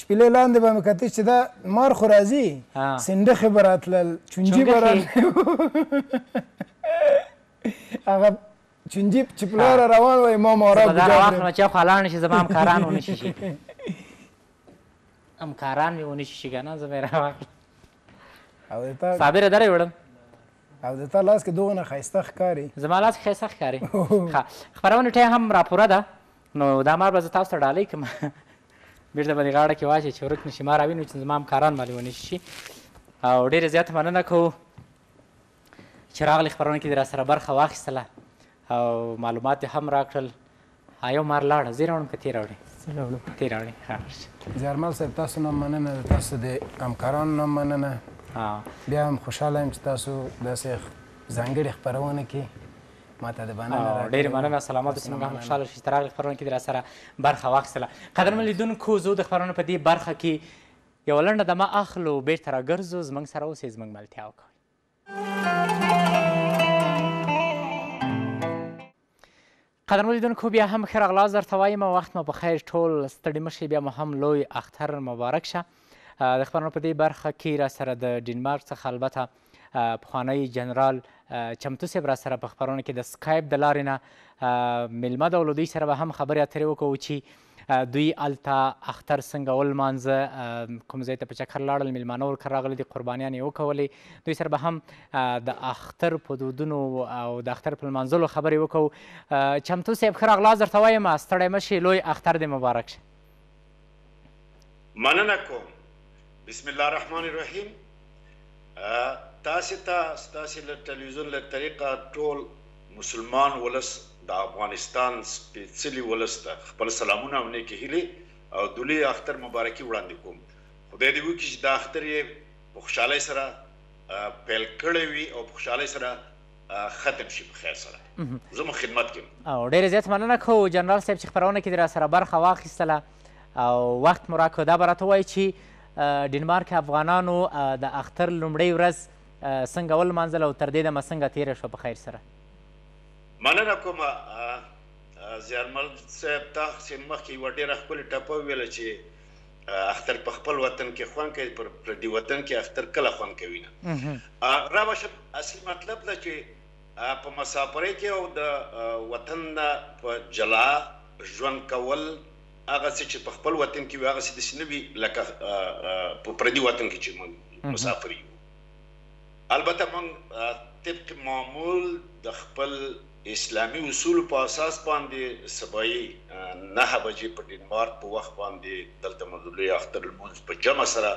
شپیلې لاندې به مې کتل چې دا مار خو راځي سنډخې به راتلل چونجي به هغه چونجي چې په لاره روان وای ما مارا ګوډه دا واخلم چې خو لاړ شي زما همکاران ونه شي شي همکاران مې ونه شي شي که نه زه به یې راواخلم صابره دره وړم او د تا لاس کې دغونه ښایسته ښکاري زما لاس کې ښایسته ښکاري خپرونه ټی هم راپوره ده نو دا مار به زه تاسو ته ډالۍ کړم بیرته به دې غاړه کې واچي چې ورک نشي ما راوینو چې زما همکاران باندې ونه شي او ډېره زیاته مننه کوو چې راغلې خپرونه کې دې را سره برخه واخیستله او معلومات دې هم راکړل یو مار لاړه زه راوړم که تی راوړې تی راوړې زیارمل صاحب تاسو نه مننه د تاسو د همکارانو نه مننه بیا هم خوشحاله یم چې تاسو داسې ځانګړې خپرونه کې ماته د مننه راکړې ډېرې مننه سلامات اوسې موږ هم خوشحاله شو چې ته راغلې خپرونه کې دې راسره برخه واخیستله قدرمن لیدونکو زو د خپرونې په دې برخه کې یوه لنډه دمه اخلو بېرته راګرځو زموږ سره اوسئ زموږ ملتیا وکړئ قدرمن لیدونکو بیا هم ښه راغلاست درته وایم وخت مو په خیر ټول ستړي مشي بیا مو هم لوی اختر مبارک شه د خبرونو په دې برخه کې را سره د ډنمارک څخه البته پخوانی جنرال چمتو صاحب را سره په خبرونه کې د سکایپ د لارې نه میلمه ده او له دوی سره به هم خبرې اترې وکړو چې دوی الته اختر څنګه ولمانځه کوم ځای ته په چکر لاړل میلمانه ورکه راغلي دي قربانیان یې وکولې دوی سره به هم د اختر په دودونو او د اختر په لمانځلو خبرې وکړو چمتو صاحب ښه راغلاست درته وایم ستړی مه شې لوی اختر دې مبارک شه مننه کوم بسم الله الرحمن الرحیم تاسو ته تاسو له ټلویزیون له طریقه ټول مسلمان ولس د افغانستان سپېڅلي ولس ته خپل سلامونه او نیکې هیلې او دولي اختر مبارکي وړاندې کوم خدای دې وکړي چې دا اختر یې په خوشحالۍ سره پیل کړی وي او په خوشحالۍ سره ختم شي په خیر سره زه مو خدمت کوم او ډېر زیات مننه کو جنرال صاحب چې خبرونه کې در سره برخه واخیستله او وخت مو راکړ دا به راته وایي چې ډنمارک افغانانو د اختر لومړۍ ورځ څنګه ولمانځله او تر دې دمه څنګه تېره شوه په خیر سره مننه کوم زیارمل صاحب تاسو مخکې یوه ډېره ښکلې ټپه وویله چې اختر په خپل وطن کې خوان کوي پر پردي وطن کې اختر کله خوان کوي نه را بشه اصلي مطلب دا چې په مسافرۍ کې او د وطن نه په جلا ژوند کول هغه څه چې په خپل وطن کې وي هغه څه داسې نه وي لکه په پردي وطن کې چې موږ مسافر یو البته موږ طبق معمول د خپل اسلامي اصولو په اساس باندې سبايي نهه بجې په ډنمارک په وخت باندې دلته مو د لوی اختر لمونځ په جمع سره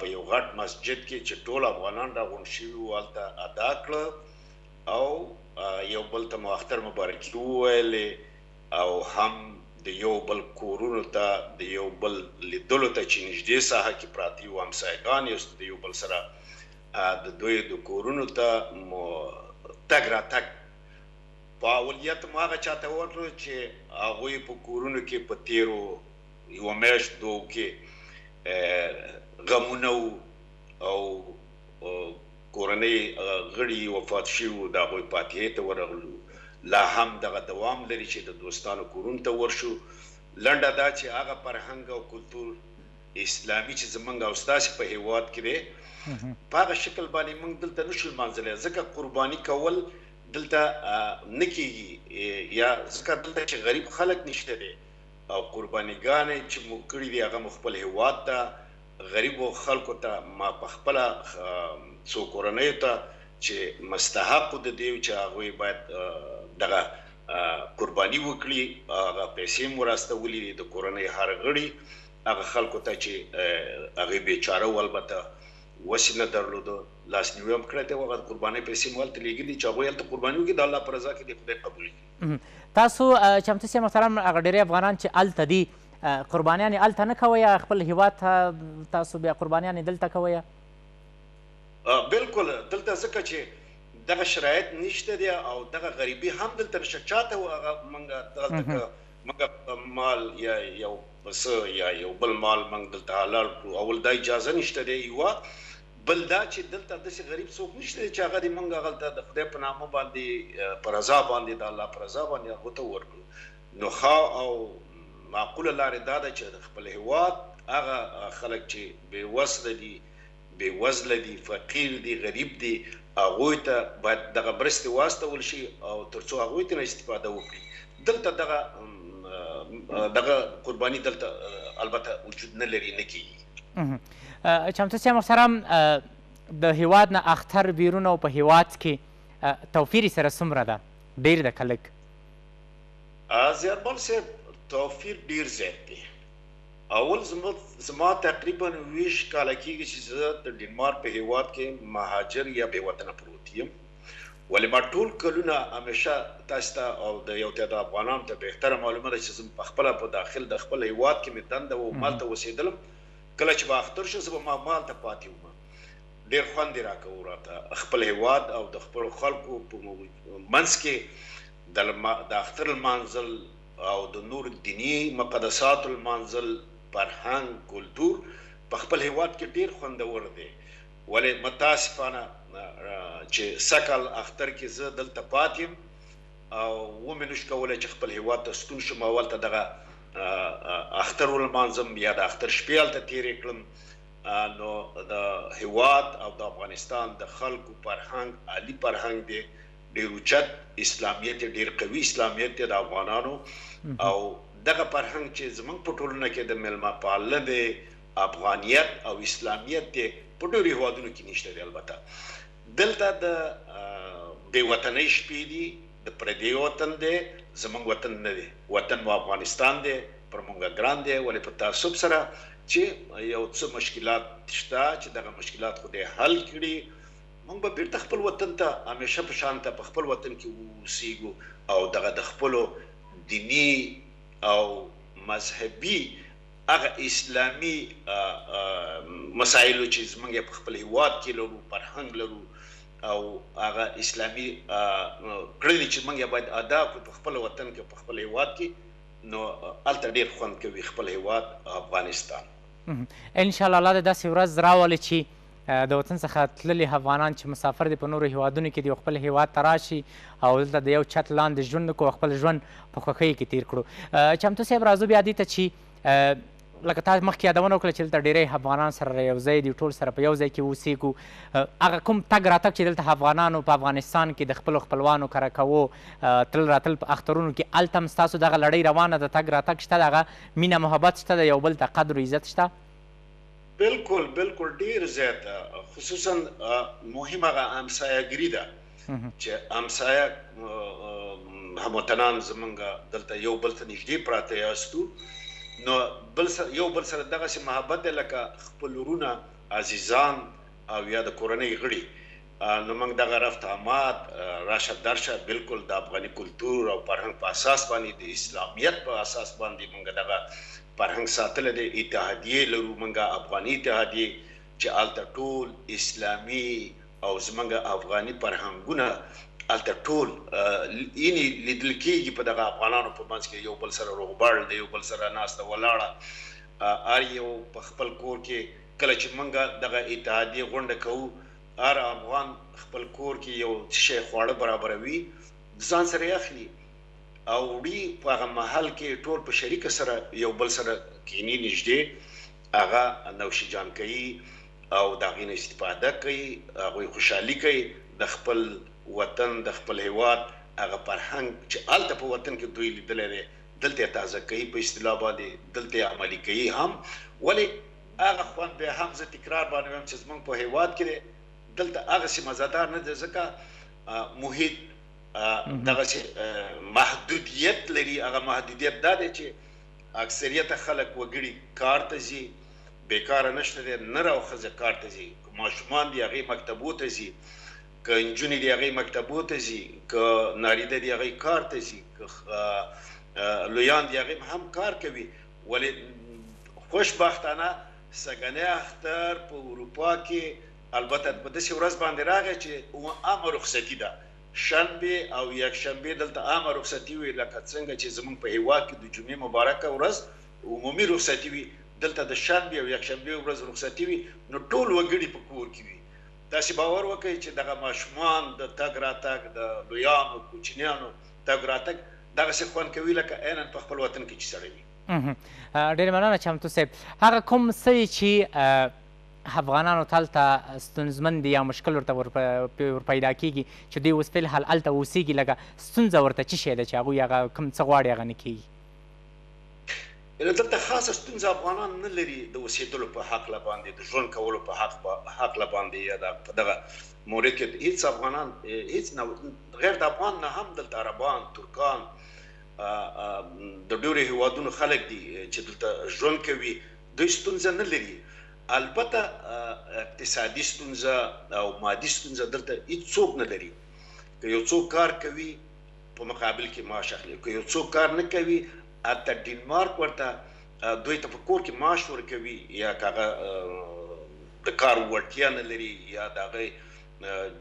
په یو غټ مسجد کې چې ټول افغانان راغونډ شوي وو هلته ادا کړه او یو بل ته مو اختر مبارکي وویلې او هم د يو بل کورونو ته د يو بل ليدلو ته چې نژدې ساحه کې پراته يو همسايګان يو د يو بل سره د دوي د کورونو ته مو تګ راتګ په اوليت مو هغه چاته ورکړو چې هغوي په کورونو کې په تيرو يو مياشت دوو کې غمونه وو او کورنۍ غړي وفات شوي وو، د هغوی فاتحې ته ورغلو، لا هم دغه دوام لري چې د دوستانو کورونو ته ورشو، لنډه دا چې هغه فرهنګ او کلتور اسلامي چې زمونږ او ستاسې په هېواد کې دی، په هغه شکل باندې مونږ دلته نه شو لمانځلی، ځکه قرباني کول دلته نه کېږي، یا ځکه دلته چې غریب خلک نشته دی او قرباني ګانې چې مو کړي دي هغه مو خپل هېواد ته، غریبو خلکو ته ما په خپله څو کورنیو ته چې مستحق د دې چې هغوی باید دغه قرباني وکړي هغه پیسې مو راستولي دي د کورنۍ هر غړي هغه خلکو ته چې هغوی بې چاره وو البته وس یې نه درلوده لاسنیوی هم کړی دی او هغه قربانۍ پیسې مو هلته لېږلي دي چې هغوی هلته قرباني وکړي د الله په رضا کې دې خدای قبول کړي. تاسو چمتو سي محترم هغه ډیری افغانان چې الته دي قربانیان یې الته نه کوئ خپل هیواد ته تاسو بیا قربانیان یې دلته کوئ بلکل دلته ځکه چې دغه شرایط نشته دی او دغه غریبي هم دلته نشته چاته هغه منګه دلته که منګه مال یا یو پسه یا یو بل مال منګ دلته حلال کړو اول دا اجازه نشته دی یو بل دا چې دلته داسې غریب څوک نشته دی چې هغه دې مونږ هغلته د خدای په نامه باندې په رضا باندې د الله په رضا باندې هغو ته ورکړو نو ښه او معقوله لاره دا ده چې د خپل هیواد هغه خلک چې بې وسله دي بې وزله دي فقیر دي غریب دي هغو ته باید دغه مرستې واستول شي او تر څو هغوی ترې استفاده وکړي دلته دغه دغه قرباني دلته البته وجود نه لري نه کیږي. چمتو صاحب محترم د هیواد نه اختر بیرونه او په هیواد کې توفیر سره څومره ده ډیر ده کلک زیارمل صاحب توفیر ډیر زیات دی اول زما تقریبا 20 کال کېږي چې زه د ډنمارک په هیواد کې مهاجر یا بې وطنه پروت یم ولی ما ټول کلونه همیشه تاسو ته او د یو تعداد افغانانو ته بهتره معلومه ده چې زه پخپله په داخل د خپل هیواد کې مې دنده وه او ما هلته اوسیدلم کله چې به اختر شو زه به ما ما هلته پاتې وم ډیر خوند یې راکوو راته خپل هیواد او د خپلو خلکو په منځ کې د د اختر لمانځل او د نور دینی مقدسات لمانځل فرهنګ کلتور په خپل هیواد کې ډیر خوندور دی ولې متاسفانه چې سږکال اختر کې زه دلته پاتې یم او ومې نشو کولای چې خپل هېواد ته ستون شم او هلته دغه اختر ولمانځم یا د اختر شپې هلته تېرې کړم نو د هېواد او د افغانستان د خلکو فرهنګ عالي فرهنګ دی ډېر اوچت اسلامیت یې ډېر قوي اسلامیت دی د افغانانو او دغه فرهنګ چې زموږ په ټولنه کې د مېلمه پالنې افغانیت او اسلامیت دې په ډېرو هېوادونو کې نشته دی البته دلته د بې وطنۍ شپې دي د پردې وطن دی زمونږ وطن نه دی وطن مو افغانستان دی پر مونږه ګران دی ولې په تعصب سره چې یو څه مشکلات شته چې دغه مشکلات خو دې حل کړي مونږ به بیرته خپل وطن ته همیشه په شان ته په خپل وطن کې اوسېږو او دغه د خپلو دیني او مذهبي هغه اسلامي مسایلو چې زموږ یې په خپل هېواد کې لرو، فرهنګ لرو او هغه اسلامي کړنې چې موږ یې باید ادا کړو په خپل وطن کې او په خپل هېواد کې نو هلته ډېر خوند کوي خپل هېواد افغانستان. انشاءالله الله دې داسې ورځ راولي چې د وطن څخه تللي افغانان چې مسافر دي په نورو هیوادونو کې دي او خپل هیواد ته راشي او دلته د یو چت لاندې ژوند وکړو او خپل ژوند په خوښۍ کې تیر کړو چمتو صاحب راځو بیا دې ته چې لکه تاسو مخکې یادونه وکړه چې دلته ډېری افغانان سره یو ځای دي ټول سره په یو ځای کې اوسېږو هغه کوم تګ راتګ چې دلته افغانانو په افغانستان کې د خپلو خپلوانو کره کوو تل راتل په اخترونو کې هلته هم ستاسو دغه لړۍ روانه ده تګ راتګ شته د هغه مینه محبت شته د یو بل ته قدر و عزت شته بلکل بلکل ډیر زیات خصوصا مهم هغه همسایه ګری ده چې همسایه هموطنان زمونږ دلته یو بل ته نږدې پراته یاستو نو بل سره یو بل سره دغه سي محبت لکه خپل ورونه عزیزان او یا د کورنۍ غړي نو موږ دغه رفت آمد، راشه درشه، بلکل د افغاني کلتور او فرهنګ په اساس باندې، د اسلامیت په اساس باندې موږ دغه فرهنګ ساتلی دی، اتحادیې لرو موږ، افغاني اتحادیې، چې هلته ټول اسلامي او زموږ افغاني فرهنګونه هلته ټول یعنې لیدل کېږي، په دغه افغانانو په منځ کې یو بل سره روغبړ، د یو بل سره ناسته ولاړه، هر یو په خپل کور کې. کله چې موږ دغه اتحادیه غونډه کوو، هر افغان خپل کور کې یو څه شی خواړه برابروي، ځان سره یې اخلي او وړي، په هغه مهال کې ټول په شریکه سره یو بل سره کیني، نږدې هغه نوش جان کوي او د هغې نه استفاده کوي، هغوی خوشحالي کوي، د خپل وطن، د خپل هېواد هغه فرهنګ چې هلته په وطن کې دوی لیدلی دی، دلته یې تازه کوي، په اصطلاح باندې دلته یې عملي کوي هم، ولې؟ هغه خوند بیا هم زه تکرار باندې وایم چې زمونږ په هیواد کې دی دلته هغه سي مزدار نه دی ځکه محیط دغه سي محدودیت لري هغه محدودیت دا دی چې اکثریت خلک وګړي کار ته ځي بیکاره نشته دی نر او ښځه کار ته ځي ماشومان دی هغه مکتبو ته ځي که انجونې دی هغه مکتبو ته ځي که ناریده دی هغه کار ته ځي که لویان دی هغه هم کار کوي ولې خوشبختانه سږنی اختر په اروپا کې البته په داسې ورځ باندې راغی چې عامه رخصتي ده، شنبه او یکشنبه دلته عامه رخصتي وي، لکه څنګه چې زموږ په هېواد کې د جمعې مبارکه ورځ عمومي رخصتي وي، دلته د شنبې او یکشنبې ورځ رخصتي وي، نو ټول وګړي په کور کې وي. تاسې باور وکړئ چې دغه ماشومان د تګ راتګ، د لویانو، کوچنیانو تګ راتګ دغسې خوند کوي لکه عیناً په خپل وطن کې چې سړی وي. ډېره مننه چمتو صاحب. هغه کوم څه دي چې افغانانو ته هلته ستونزمن دي یا مشکل ورته ورپیدا کېږي چې دوی اوس فل حال هلته اوسېږي لږه ستونزه ورته چی شی ده چې هغوی هغه کوم څه غواړي هغه نه کېږي؟ یعنې دلته خاصه ستونزه افغانان نه لري د اوسېدلو په هکله باندې، د ژوند کولو په هکله باندې یا د په دغه مورد کې هېڅ افغانان هېڅ نه غیر د افغان نه هم دلته عربان، ترکان، د ډېرو هېوادونو خلک دي چې دلته ژوند کوي، دوی ستونزه نه لري. البته اقتصادي ستونزه او مادي ستونزه دلته هېڅوک نه لري. که یو څوک کار کوي، په مقابل کې معاش اخلي که یو څوک کار نه کوي هلته ډینمارک ورته دوی ته په کور کې معاش ورکوي یا که هغه د کار وړتیا نه لري یا د هغه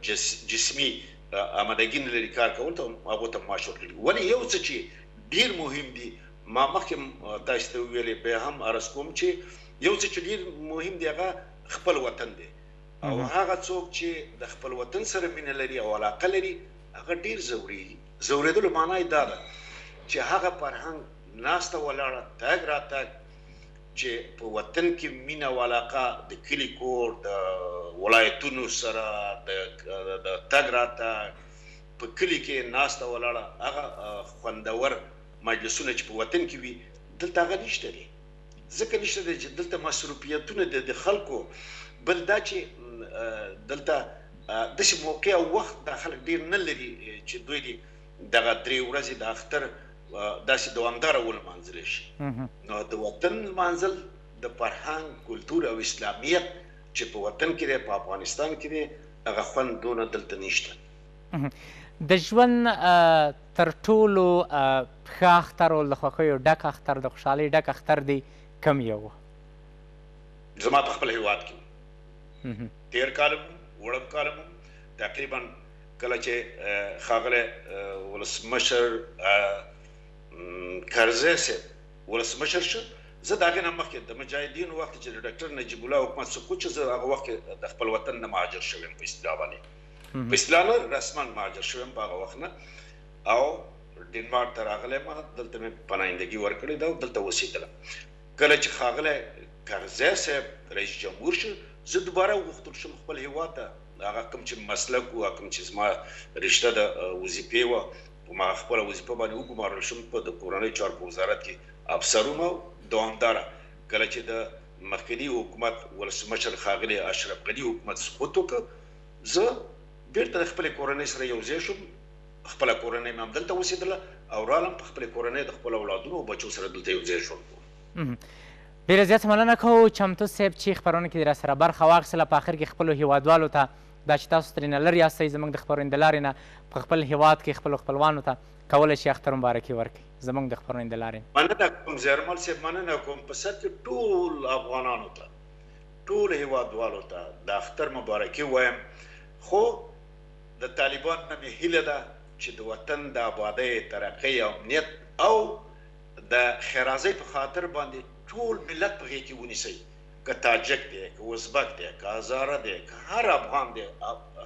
جس جسمي آمادګي نه لري کار کول ته هغه ته معاش ورکوي ولې یو څه چې ډیر مهم دي ما مخکې تاسو ته ویلې به هم عرض کوم چې یو څه چې ډیر مهم دی هغه خپل وطن دی او هغه څوک چې د خپل وطن سره مینه لري او علاقه لري هغه ډېر ځورېږي. ځورېدلو مانا یې دا ده چې هغه فرهنګ ناسته ولاړه، تګ راتګ چې په وطن کې مینه او علاقه د کلي کور، د ولایتونو سره د تګ راتګ، په کلي کې ناسته ولاړه، هغه خوندور مجلسونه چې په وطن کې وي، دلته هغه نشته دی. ځکه نشته دی چې دلته مصروفیتونه دی د خلکو بل دا چې دلته داسې موقع او وخت دا خلک ډیر نه لري چې دوی دي دغه درې ورځې د اختر داسې دوامداره ولمانځل شي نو د وطن لمانځل د فرهنګ کلتور او اسلامیت چې په وطن کې دی په افغانستان کې دی هغه خوند دونه دلته نشته د ژوند تر ټولو ښه اختر او له خوښیو ډک اختر، د خوشحالۍ ډک اختر دې کوم یو و؟ زما په خپل هېواد کې و. تېر کال هم و، وړم کال هم و، تقریبا کله چې ښاغلی ولسمشر کرزی صاحب ولسمشر شو، زه د هغې نه مخکې د مجاهدینو وخت کې چې د ډاکټر نجیب الله حکومت سقوط شو، زه هغه وخت کې د خپل وطن نه مهاجر شوی یم په اصطلاح باندې. په اصطلاح نه رسماً مهاجر شوی یم په هغه وخت نه او ډنمارک ته راغلی یم دلته مې پنایندګي ورکړې ده او دلته اوسېدلم کله چې ښاغلی کرزی صاحب رئیس جمهور شو زه دوباره وغوښتل شوم خپل هېواد ته هغه کوم چې مسلک و کوم چې زما رشته د وظیفې وه په ما خپله وظیفه باندې وګمارل شوم په د کورنۍ چارو په وزارت کې افسر وم او دوامداره کله چې د مخکني حکومت ولسمشر ښاغلي اشرف غني حکومت سقوط وکړ زه بېرته د خپلې کورنۍ سره یو ځای شوم، خپله کورنۍ مې همدلته اوسېدله او رالم په خپلې کورنۍ د خپلو اولادونو او بچو سره دلته یو ځای ژوند کوم. ډېره زیاته مننه کوو چمتو صیب چې خپرونه کې دې راسره برخه واخیستله، په اخر کې خپلو هېوادوالو ته دا چې تاسو ترېنه لرې یاستئ زموږ د خپرونې د لارې نه په خپل هېواد کې خپلو خپلوانو ته کولی شئ اختر مبارکي ورکړئ زموږ د خپرونې د لارې نه. مننه کوم زیارمل صیب، مننه کوم په سر کې ټول افغانانو ته. ټولو هېوادوالو ته د اختر مبارکي وایم، خو د طالبانو نه مې هیله ده چې د وطن د ابادۍ، ترقۍ، امنیت او د ښېرازۍ په خاطر باندې ټول ملت په غېږ کې ونیسئ، که تاجک دی، که ازبک دی، که هزاره دی، که هر افغان دی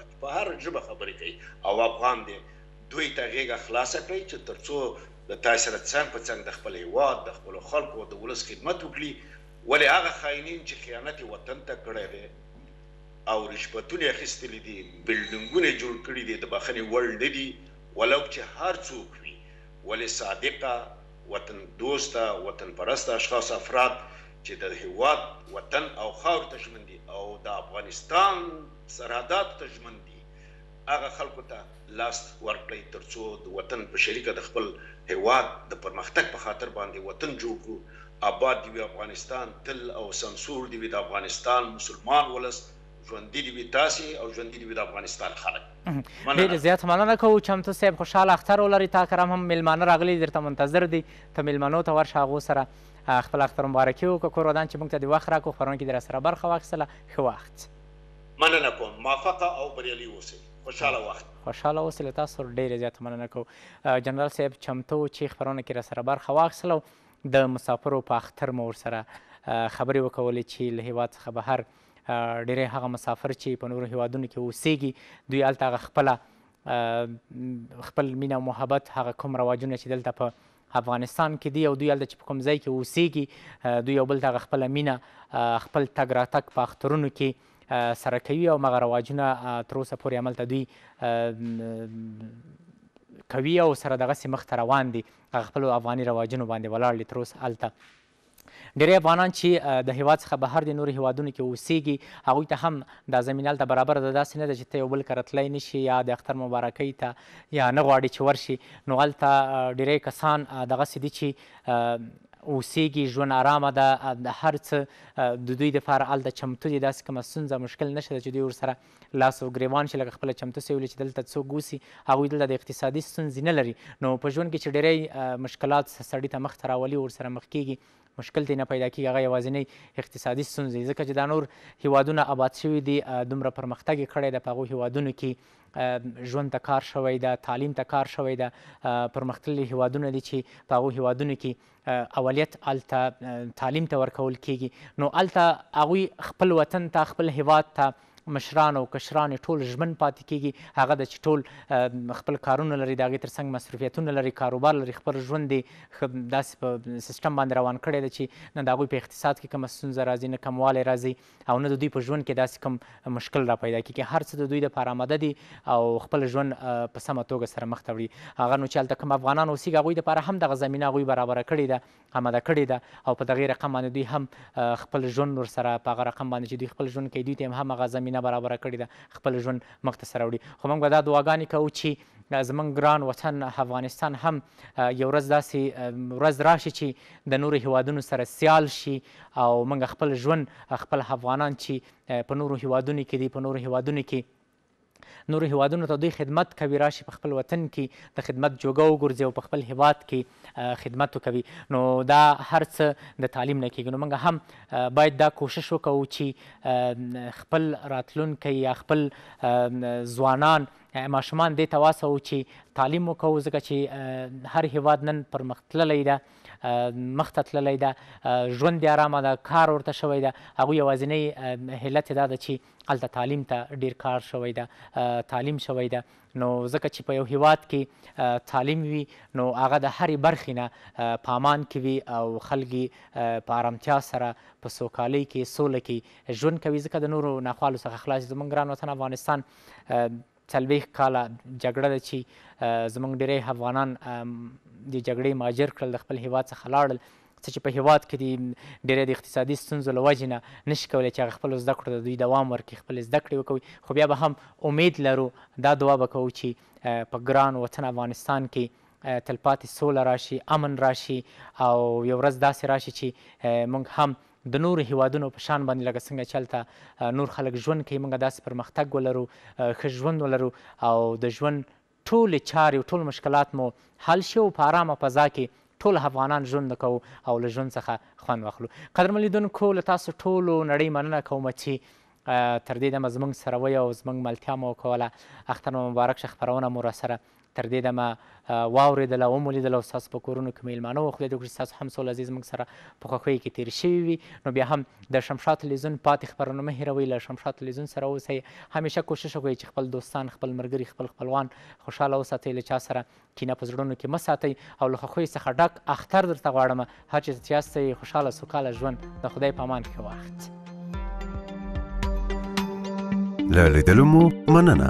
چې په هره ژبه خبرې کوي او افغان دی، دوی ته غېږه خلاصه کړئ چې ترڅو له تاسې سره څنګ په څنګ د خپل هېواد، د خپلو خلکو او د ولس خدمت وکړي. ولې هغه خاینین چې خیانت یې وطن ته کړی دی او رشوتونه یې اخیستلي دي، بلډنګونه یې جوړ کړي دي، د بخښنې وړ نه دي، ولو چې هر څوک وي، ولې صادقه، وطن دوسته، وطن پرسته اشخاص، افراد چې د هېواد، وطن او خاورې ته ژمن دي او د افغانستان سرحداتو ته ژمن دي، هغه خلکو ته لاس ورکړئ تر څو د وطن په شریکه د خپل هیواد د پرمختګ په خاطر باندې وطن جوړ کړو اباد دې وي افغانستان تل او سمسور دې وي د افغانستان مسلمان ولس ژوندي دې وي تاسې او ژوندي دې وي د افغانستان خلک ډیر زیات مننه کوو چمتو صاحب خوشحاله اختر ولري تا کرام هم میلمانه راغلي دي درته منتظر دي ته میلمنو ته ورشه هغو سره خپل اختر مبارکي وکړه کور ودان چې موږ ته د وخت راکړو خپرونه کې دې راسره برخه واخیستله ښه وخت مننه کوم موفق او بریالي اوسئ خوشحاله وخت. خوشحاله اوسې له تاسو ډېره زیاته مننه کوو جنرال صاحب چمتو و چې خپرونه کې راسره برخه واخیستله او د مسافرو په اختر مو ورسره خبرې وکولې چې له هېواد څخه بهر ډېری هغه مسافر چې په نورو هېوادونو کې اوسېږي دوی هلته هغه خپله خپل مینه او محبت هغه کوم رواجونه چې دلته په افغانستان کې دي او دوی هلته چې په کوم ځای کې اوسېږي دوی یو بل ته هغه خپله مینه خپل تګ راتګ په اخترونو کې سره کوي او مغه رواجونه تر اوسه پورې هملته دوی کوي او سره دغسې مخته روان دي هغه خپلو افغاني رواجونو باندې ولاړ دي تر اوسه هلته ډیری افغانان چی د هیواد څخه بهر دی نورو هیوادونو کی اوسیږی هغوی ته هم دا زمینه هلته برابره ده داسی نه ده چی ته یو بل کره تلای نشی یا د اختر مبارکی ته یا نه غواړی چی ورشی نو هلته ډیری کسان دغسی دی چی اوسیږی ژوند ارامه ده هر څه ددوی لپاره هلته چمتو دی داسی کومه ستونزه مشکل نشته چی دوی ورسره لاس او ګریوان چې لکه خپله چمتو سوي ولي چې دلته څوک اوسي هغوی دلته د اقتصادي ستونزي نه لري نو په ژوند کې چې ډیری مشکلات سړي ته مخته راولي او سره مخ کیږي مشکل ته نه پیدا کیږي هغه یوازینی اقتصادي ستونزه ځکه چې دا نور هیوادونه آباد شوي دي دومره پرمختګ یې کړی ده په هغو هیوادونو کې ژوند ته کار شوی ده تعلیم ته کار شوی ده پرمختللي هیوادونه دي چې په هغو هیوادونو کې اولیت هلته تعلیم ته ورکول کیږي نو هلته هغوی خپل وطن ته خپل هیواد ته مشران او کشران ټول ژمن پاتې کیږي هغه د چې ټول خپل کارونه لري د هغې ترڅنګ مصروفیتونه لري کاروبار لري خپل ژوند دی داسې په سیستم باندې روان کړی دی چې نه د هغوی په اقتصاد کې کومه ستونزه راځي نه کموالی راځي او نه د دوی په ژوند کې داسې کوم مشکل را پیدا کېږي هر څه د دوی لپاره اماده دي او خپل ژوند په سمه توګه سره مخته وړي هغه نو چې هلته کوم افغانان اوسېږي هغوی لپاره هم دغه زمینه هغوی برابره کړې ده اماده کړې ده او په دغې رقم باندې دوی هم خپل ژوند ورسره په هغه رقم باندې چې دوی خپل ژوند کوي دوی ته هم همغه زمینه برابره کړې ده خپل ژوند مخته سره وړي خو موږ به دا دعاګانې کوو چې زمونږ ګران وطن افغانستان هم یو ورځ داسې ورځ راشي چې د نورو هیوادونو سره سیال شي او موږ خپل ژوند خپل افغانان چې په نورو هیوادونو کې دي په نورو هیوادونو کې نورو هیوادونو ته دوی خدمت کوي راشي په خپل وطن کې د خدمت جوګه وګرځي او په خپل هیواد کې خدمت وکوي نو دا هر څه د تعلیم نه کېږي نو موږ هم باید دا کوشش وکړو چې خپل راتلونکی یا خپل ځوانان ماشومان دې ته واسو چې تعلیم وکړو ځکه چې هر هیواد نن پرمختللی ده مخته تللی ده، ژوند یې ارامه ده، کار ورته شوی ده، هغوی یوازینۍ حلت یې دا ده چې هلته تعلیم ته ډېر کار شوی ده، تعلیم شوی ده، نو ځکه چې په یو هېواد کې تعلیم وي نو هغه د هرې برخې نه په امان کې وي او خلک یې په ارامتیا سره په سوکالۍ کې، سوله کې ژوند کوي، ځکه د نورو ناخوالو څخه خلاص دي، زموږ ګران وطن افغانستان څلوېښت کاله جګړه ده چی زمونږ ډیری افغانان د جګړی مهاجر کړل د خپل هیواد څخه لاړل څه چې په هیواد کې دي ډیری د اقتصادي ستونزو له وجې نه نشي کولای چې هغه خپلو زده کړو ته دوی دوام ورکړي خپلې زده کړې وکوي خو بیا به هم امید لرو دا دعا به کوو چې په ګران وطن افغانستان کې تلپاتې سوله راشي امن راشي او یو ورځ داسې راشي چې موږ هم د نورو هیوادونو په شان باندې لکه څنګه چې هلته نور خلک ژوند کوي موږ داسې پرمختګ ولرو ښه ژوند ولرو او د ژوند ټولې چارې او ټول مشکلات مو حل شي او په ارامه فضا کې ټول افغانان ژوند وکړو او له ژوند څخه خوند واخلو قدرمن لیدونکو له تاسو ټولو نړۍ مننه کوم چې تر دې دمه زمونږ سره وی او زمونږ ملتیا مو وکوله اختر مو مبارک شه خپرونه مو راسره تر دې دمه واورېدل او ومو لیدل او ستاسو په کورونو کې میلمانه وو، خدای دې وکړي چې ستاسو هم څو لحظې زموږ سره په خوښیو کې تېرې شوې وي. نو بیا هم د شمشاد تلویزیون پاتې خپرونو مه هېروئ، له شمشاد تلویزیون سره اوسئ، همیشه کوشش وکړئ چې خپل دوستان، خپل ملګري، خپل خپلوان خوشحاله وساتئ، له چا سره کینه په زړونو کې مه ساتئ او له خوښیو څخه ډک اختر درته غواړم، هر چېرته چې یاستئ خوشحاله سوکاله ژوند، د خدای په امان ښه وخت. له لیدلو مو مننه.